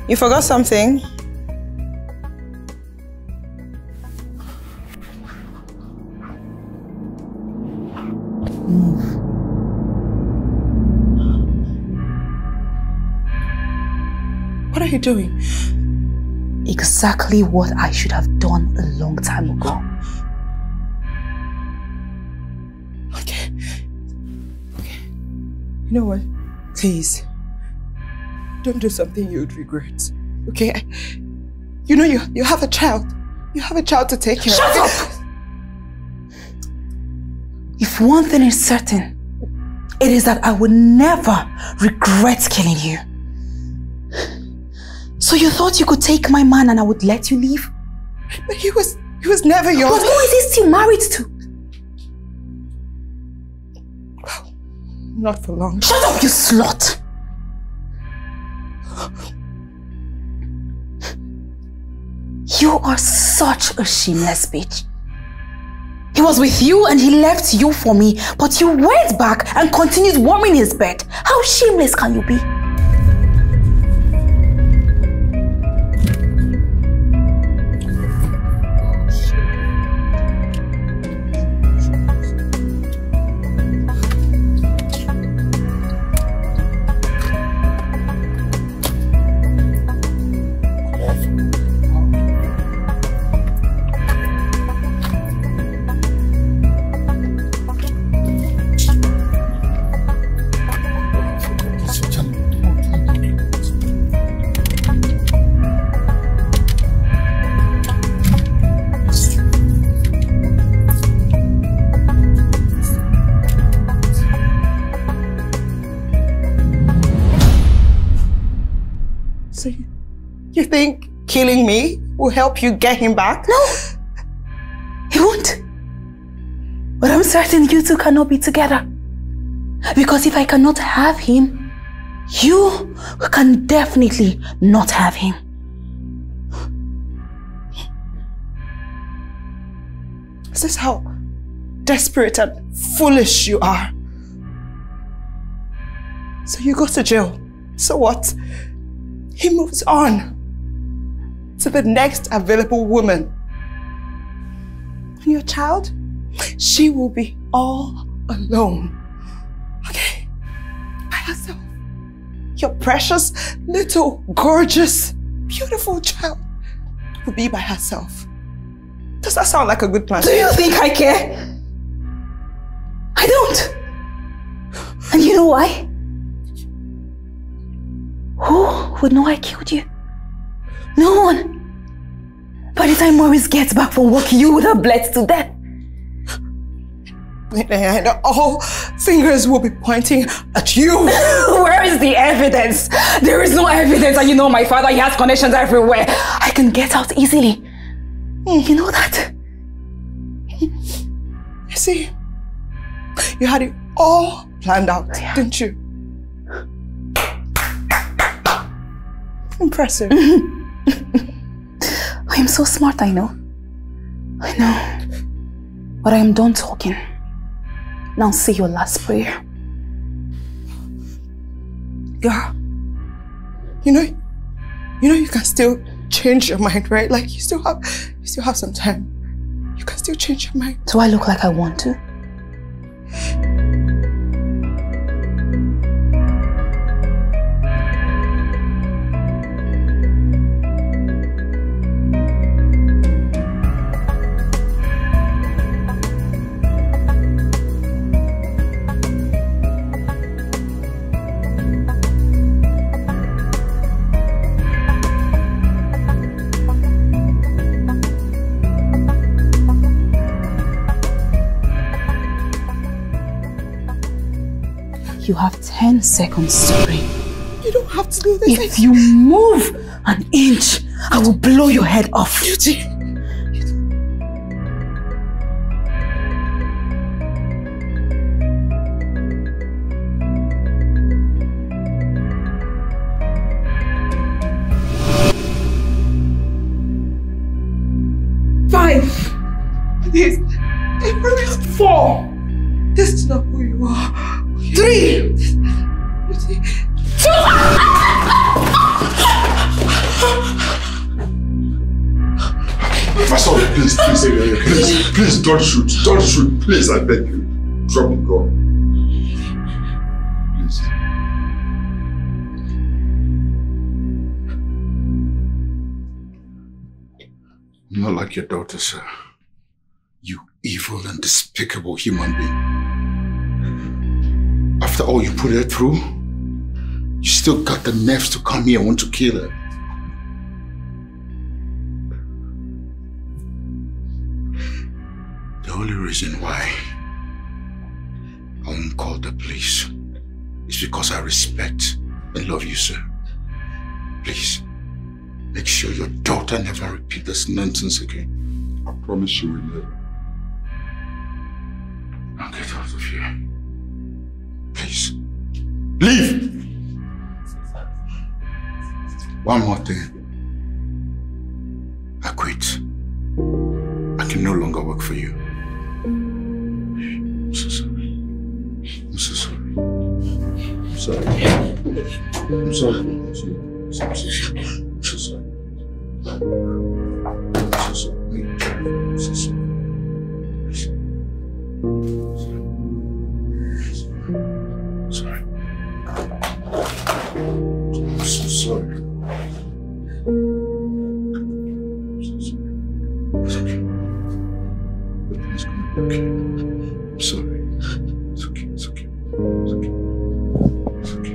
You forgot something. What are you doing? Exactly what I should have done a long time ago. Okay. You know what? Please. Don't do something you'd regret. Okay? I- You know you you have a child. You have a child to take care Shut of. up! If one thing is certain, it is that I will never regret killing you. So you thought you could take my man and I would let you leave? But he was he was never yours. But who is he still married to? Not for long. Shut up, you slut! You are such a shameless bitch. He was with you and he left you for me, but you went back and continued warming his bed. How shameless can you be? Help you get him back? No. He won't. But I'm certain you two cannot be together. Because if I cannot have him, you can definitely not have him. This is this how desperate and foolish you are? So you go to jail. So what? He moves on to the next available woman. Your child, she will be all alone. Okay? By herself. Your precious, little, gorgeous, beautiful child will be by herself. Does that sound like a good plan? Do you think I care? I don't. And you know why? Who would know I killed you? No one. By the time Maurice gets back from work, you would have bled to death. And all fingers will be pointing at you. Where is the evidence? There is no evidence and you know my father, he has connections everywhere. I can get out easily. Hmm. You know that? You see, you had it all planned out, didn't you? Impressive. Mm-hmm. I am so smart, I know. I know. But I am done talking. Now say your last prayer. Girl, you know, you know you can still change your mind, right? Like you still have, you still have some time. You can still change your mind. Do I look like I want to? You have 10 seconds to pray. You don't have to do this. If you move an inch, I will blow your head off. Beauty. Is not who you are. Three. Pastor, please, please, please, please, don't shoot. Don't shoot. Please, I beg you. Drop the gun. Not like your daughter, sir. You evil and despicable human being. After all you put her through, you still got the nerves to come here and want to kill her. The only reason why I won't call the police is because I respect and love you, sir. Please, make sure your daughter never repeat this nonsense again. I promise you will never. Out Leave! One more thing. I quit. I can no longer work for you. I'm so sorry. I'm so sorry. I'm sorry. I'm sorry. I'm so I'm so sorry. I'm so sorry. I'm so sorry. I'm so sorry. Sorry. I'm sorry. It's okay. It's okay. It's okay. It's okay.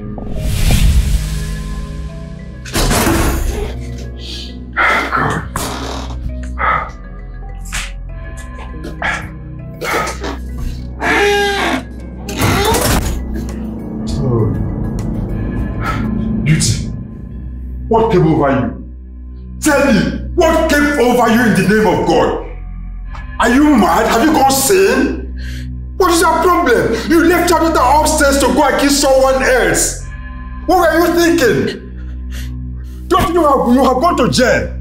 Oh. Beauty, what came over you? Tell me, what came over you in the name of God? Are you mad? Have you gone sane? What is your problem? You left your daughter upstairs to go and kill someone else. What were you thinking? Don't you have you have gone to jail?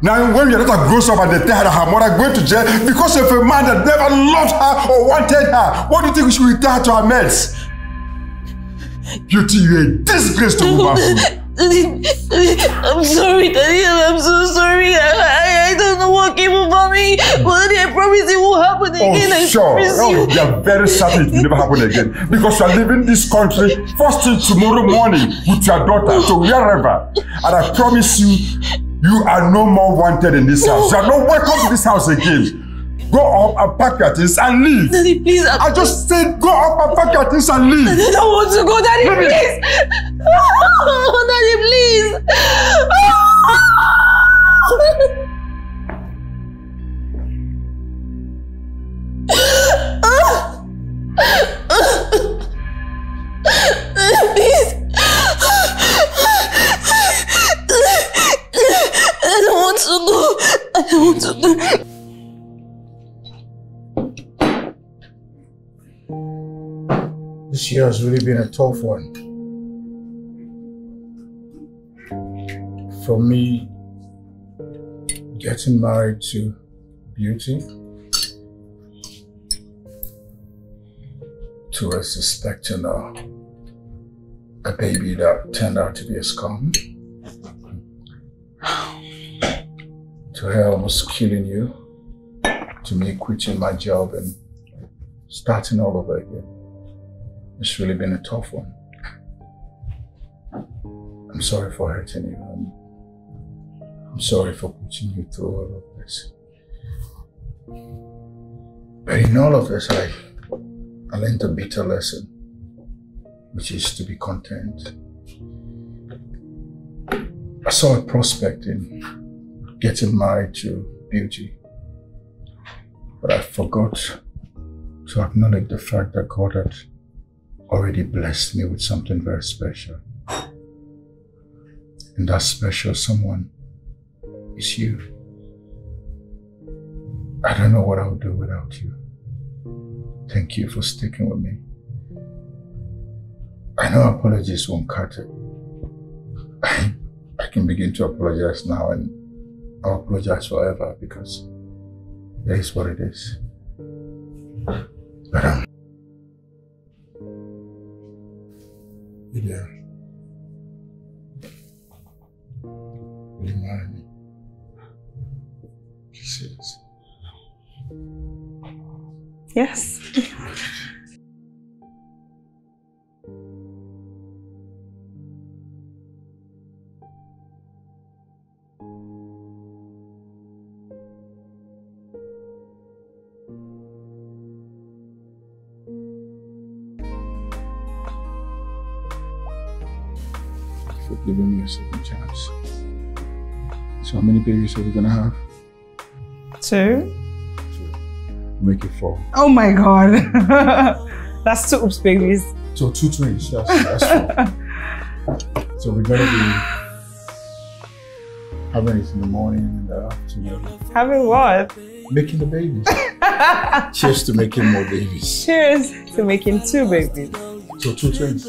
Now, when your daughter grows up and they tell her her mother going to jail because of a man that never loved her or wanted her, what do you think she will tell her to her mates? Beauty, you're a disgrace to food. I'm sorry, Daddy. I'm so sorry. I, I, I don't know what came over me. But I promise it won't happen oh, again. Oh, sure. Oh, you. are very certain it will never happen again. Because you are leaving this country first thing tomorrow morning with your daughter to wherever. And I promise you, you are no more wanted in this house. You are not welcome to this house again. Go up and pack your things and leave. Daddy, please. I just said go up and pack your things and leave. I don't want to go, Daddy, please. Oh, Daddy, please. Year has really been a tough one. For me, getting married to Beauty, to a suspecting a, a baby that turned out to be a scum, to her almost killing you, to me quitting my job and starting all over again. It's really been a tough one. I'm sorry for hurting you. I'm, I'm sorry for putting you through all of this. But in all of this, I, I learned a bitter lesson, which is to be content. I saw a prospect in getting married to Beauty, but I forgot to acknowledge the fact that God had already blessed me with something very special. And that special someone is you. I don't know what I would do without you. Thank you for sticking with me. I know apologies won't cut it. I, I can begin to apologize now and I'll apologize forever because it is what it is. But um, You marry me? Says. Yes. many babies are we gonna have? Two. Make it four. Oh my god. That's two oops babies. So two twins. That's, that's four. so we're gonna be having it in the morning and the afternoon. Having what? Making the babies. Cheers to making more babies. Cheers to making two babies. So two twins.